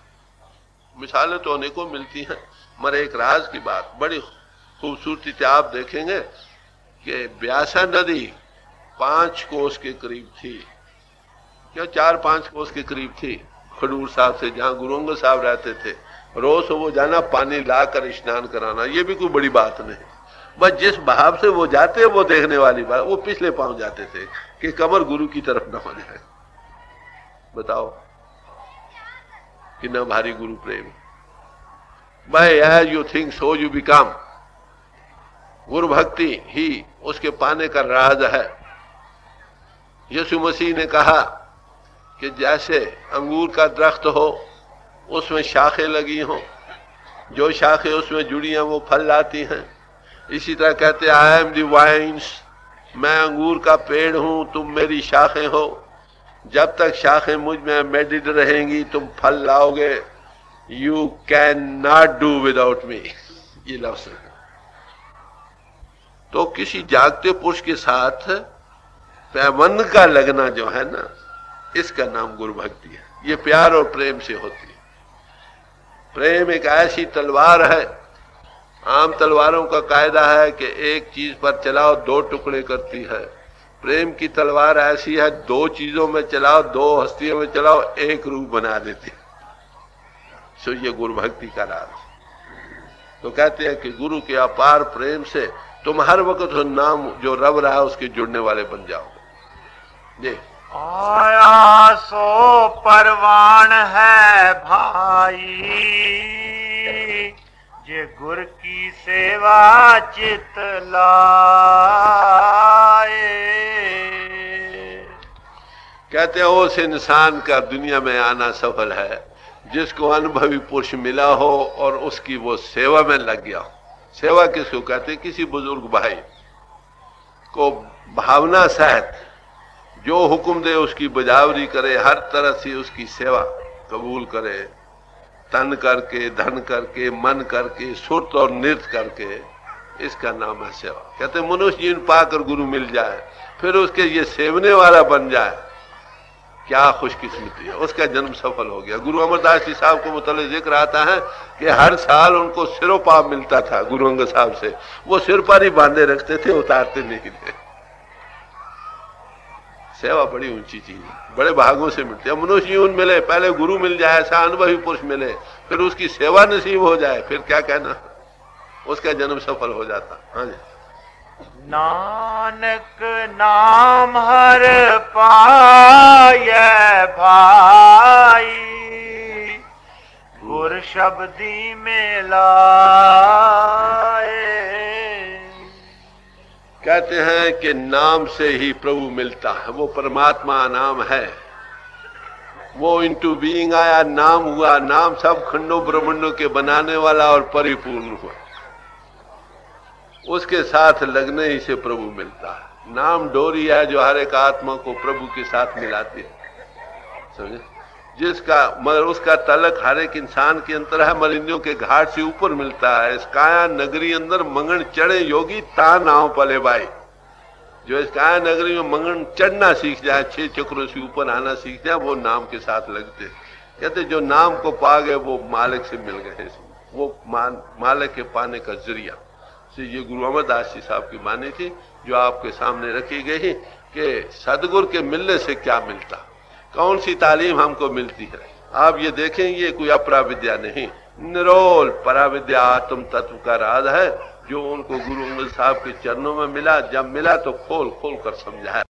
मिसालें तो अनेकों मिलती हैं, मगर एक राज की बात, बड़ी खूबसूरती से आप देखेंगे कि ब्यासा नदी पाँच कोस के करीब थी। क्या चार पाँच कोस के करीब थी? खडूर साहब से जहाँ गुरुंग साहब रहते थे, रोज वो जाना, पानी लाकर स्नान कराना, ये भी कोई बड़ी बात नहीं। बस जिस भाव से वो जाते वो देखने वाली बात, वो पिछले पहुँच जाते थे कि कमर गुरु की तरफ़ न हो जाए। बताओ न भारी गुरु प्रेम। By as you think so you become गुरु भक्ति ही उसके पाने का राज है। यीशु मसीह ने कहा कि जैसे अंगूर का दरख्त हो, उसमें शाखें लगी हों। जो शाखें उसमें जुड़ी हैं, वो फल लाती हैं। इसी तरह कहते आई एम दी वाइन्स मैं अंगूर का पेड़ हूँ, तुम मेरी शाखें हो। जब तक शाखें मुझमें मेडिड रहेंगी, तुम फल लाओगे। You cannot do without me ये लफ्ज तो किसी जागते पुरुष के साथ पैबंद का लगना जो है ना, इसका नाम गुरु भक्ति है। ये प्यार और प्रेम से होती है। प्रेम एक ऐसी तलवार है, आम तलवारों का कायदा है कि एक चीज़ पर चलाओ, दो टुकड़े करती है। प्रेम की तलवार ऐसी है, दो चीज़ों में चलाओ, दो हस्तियों में चलाओ, एक रूप बना देती। सो ये गुरु भक्ति का राज तो कहते हैं कि गुरु के अपार प्रेम से तुम हर वक्त नाम, जो रब रहा उसके जुड़ने वाले बन जाओ
जी आया सो परवान है भाई। जे गुर की सेवा चित लाए।
कहते हैं, उस इंसान का दुनिया में आना सफल है, जिसको अनुभवी पुरुष मिला हो और उसकी वो सेवा में लग गया हो। सेवा किसको कहते किसी बुज़ुर्ग भाई को भावना सहित, जो हुक्म दे उसकी बजावरी करे, हर तरह से उसकी सेवा कबूल करे। तन करके, धन करके, मन करके सुरत और नृत्य करके, इसका नाम है सेवा। कहते मनुष्य जीन पाकर गुरु मिल जाए, फिर उसके ये सेवने वाला बन जाए, क्या खुशकिस्मती है। उसका जन्म सफल हो गया। गुरु अमरदास जी साहब को मतलब ज़िक्र आता है कि हर साल उनको सिरोपाप मिलता था गुरु अंग साहब से। वो सिर पर ही बांधे रखते थे, उतारते नहीं थे। सेवा बड़ी ऊँची चीज़। है बड़े भागों से मिलती है। मनुष्य जीवन मिले, पहले गुरु मिल जाए, ऐसा अनुभवी पुरुष मिले, फिर उसकी सेवा नसीब हो जाए, फिर क्या कहना? उसका जन्म सफल हो जाता। हाँ जी।
नानक नाम हर पाय भाई। गुर शब्दी मेला
कहते हैं कि नाम से ही प्रभु मिलता है। वो परमात्मा नाम है। वो इंटू बीइंग आया, नाम हुआ। नाम सब खंडों ब्रह्मंडों के बनाने वाला और परिपूर्ण हुआ। उसके साथ लगने ही से प्रभु मिलता है। नाम डोरी है जो हर एक आत्मा को प्रभु के साथ मिलाती है। समझे? जिसका मगर उसका तलक हर एक इंसान के अंदर है मलिंदियों के घाट से ऊपर मिलता है। इस काया नगरी अंदर मंगन चढ़े योगी ता नाव पले भाई। जो इस काया नगरी में मंगन चढ़ना सीख जाए, छह चक्रों से ऊपर आना सीख जाए, वो नाम के साथ लगते। कहते, जो नाम को पा गए, वो मालिक से मिल गए वो मान माले के पाने का ज़रिया। से ये गुरु अमरदास जी साहब की मानी थी, जो आपके सामने रखी गई कि सदगुरु के मिलने से क्या मिलता। कौन सी तालीम हमको मिलती है? आप ये देखें, ये कोई अपरा विद्या नहीं। निरोल परा विद्या आत्म तत्व का राज है, जो उनको गुरु साहब के चरणों में मिला, जब मिला तो खोल खोल कर समझाया।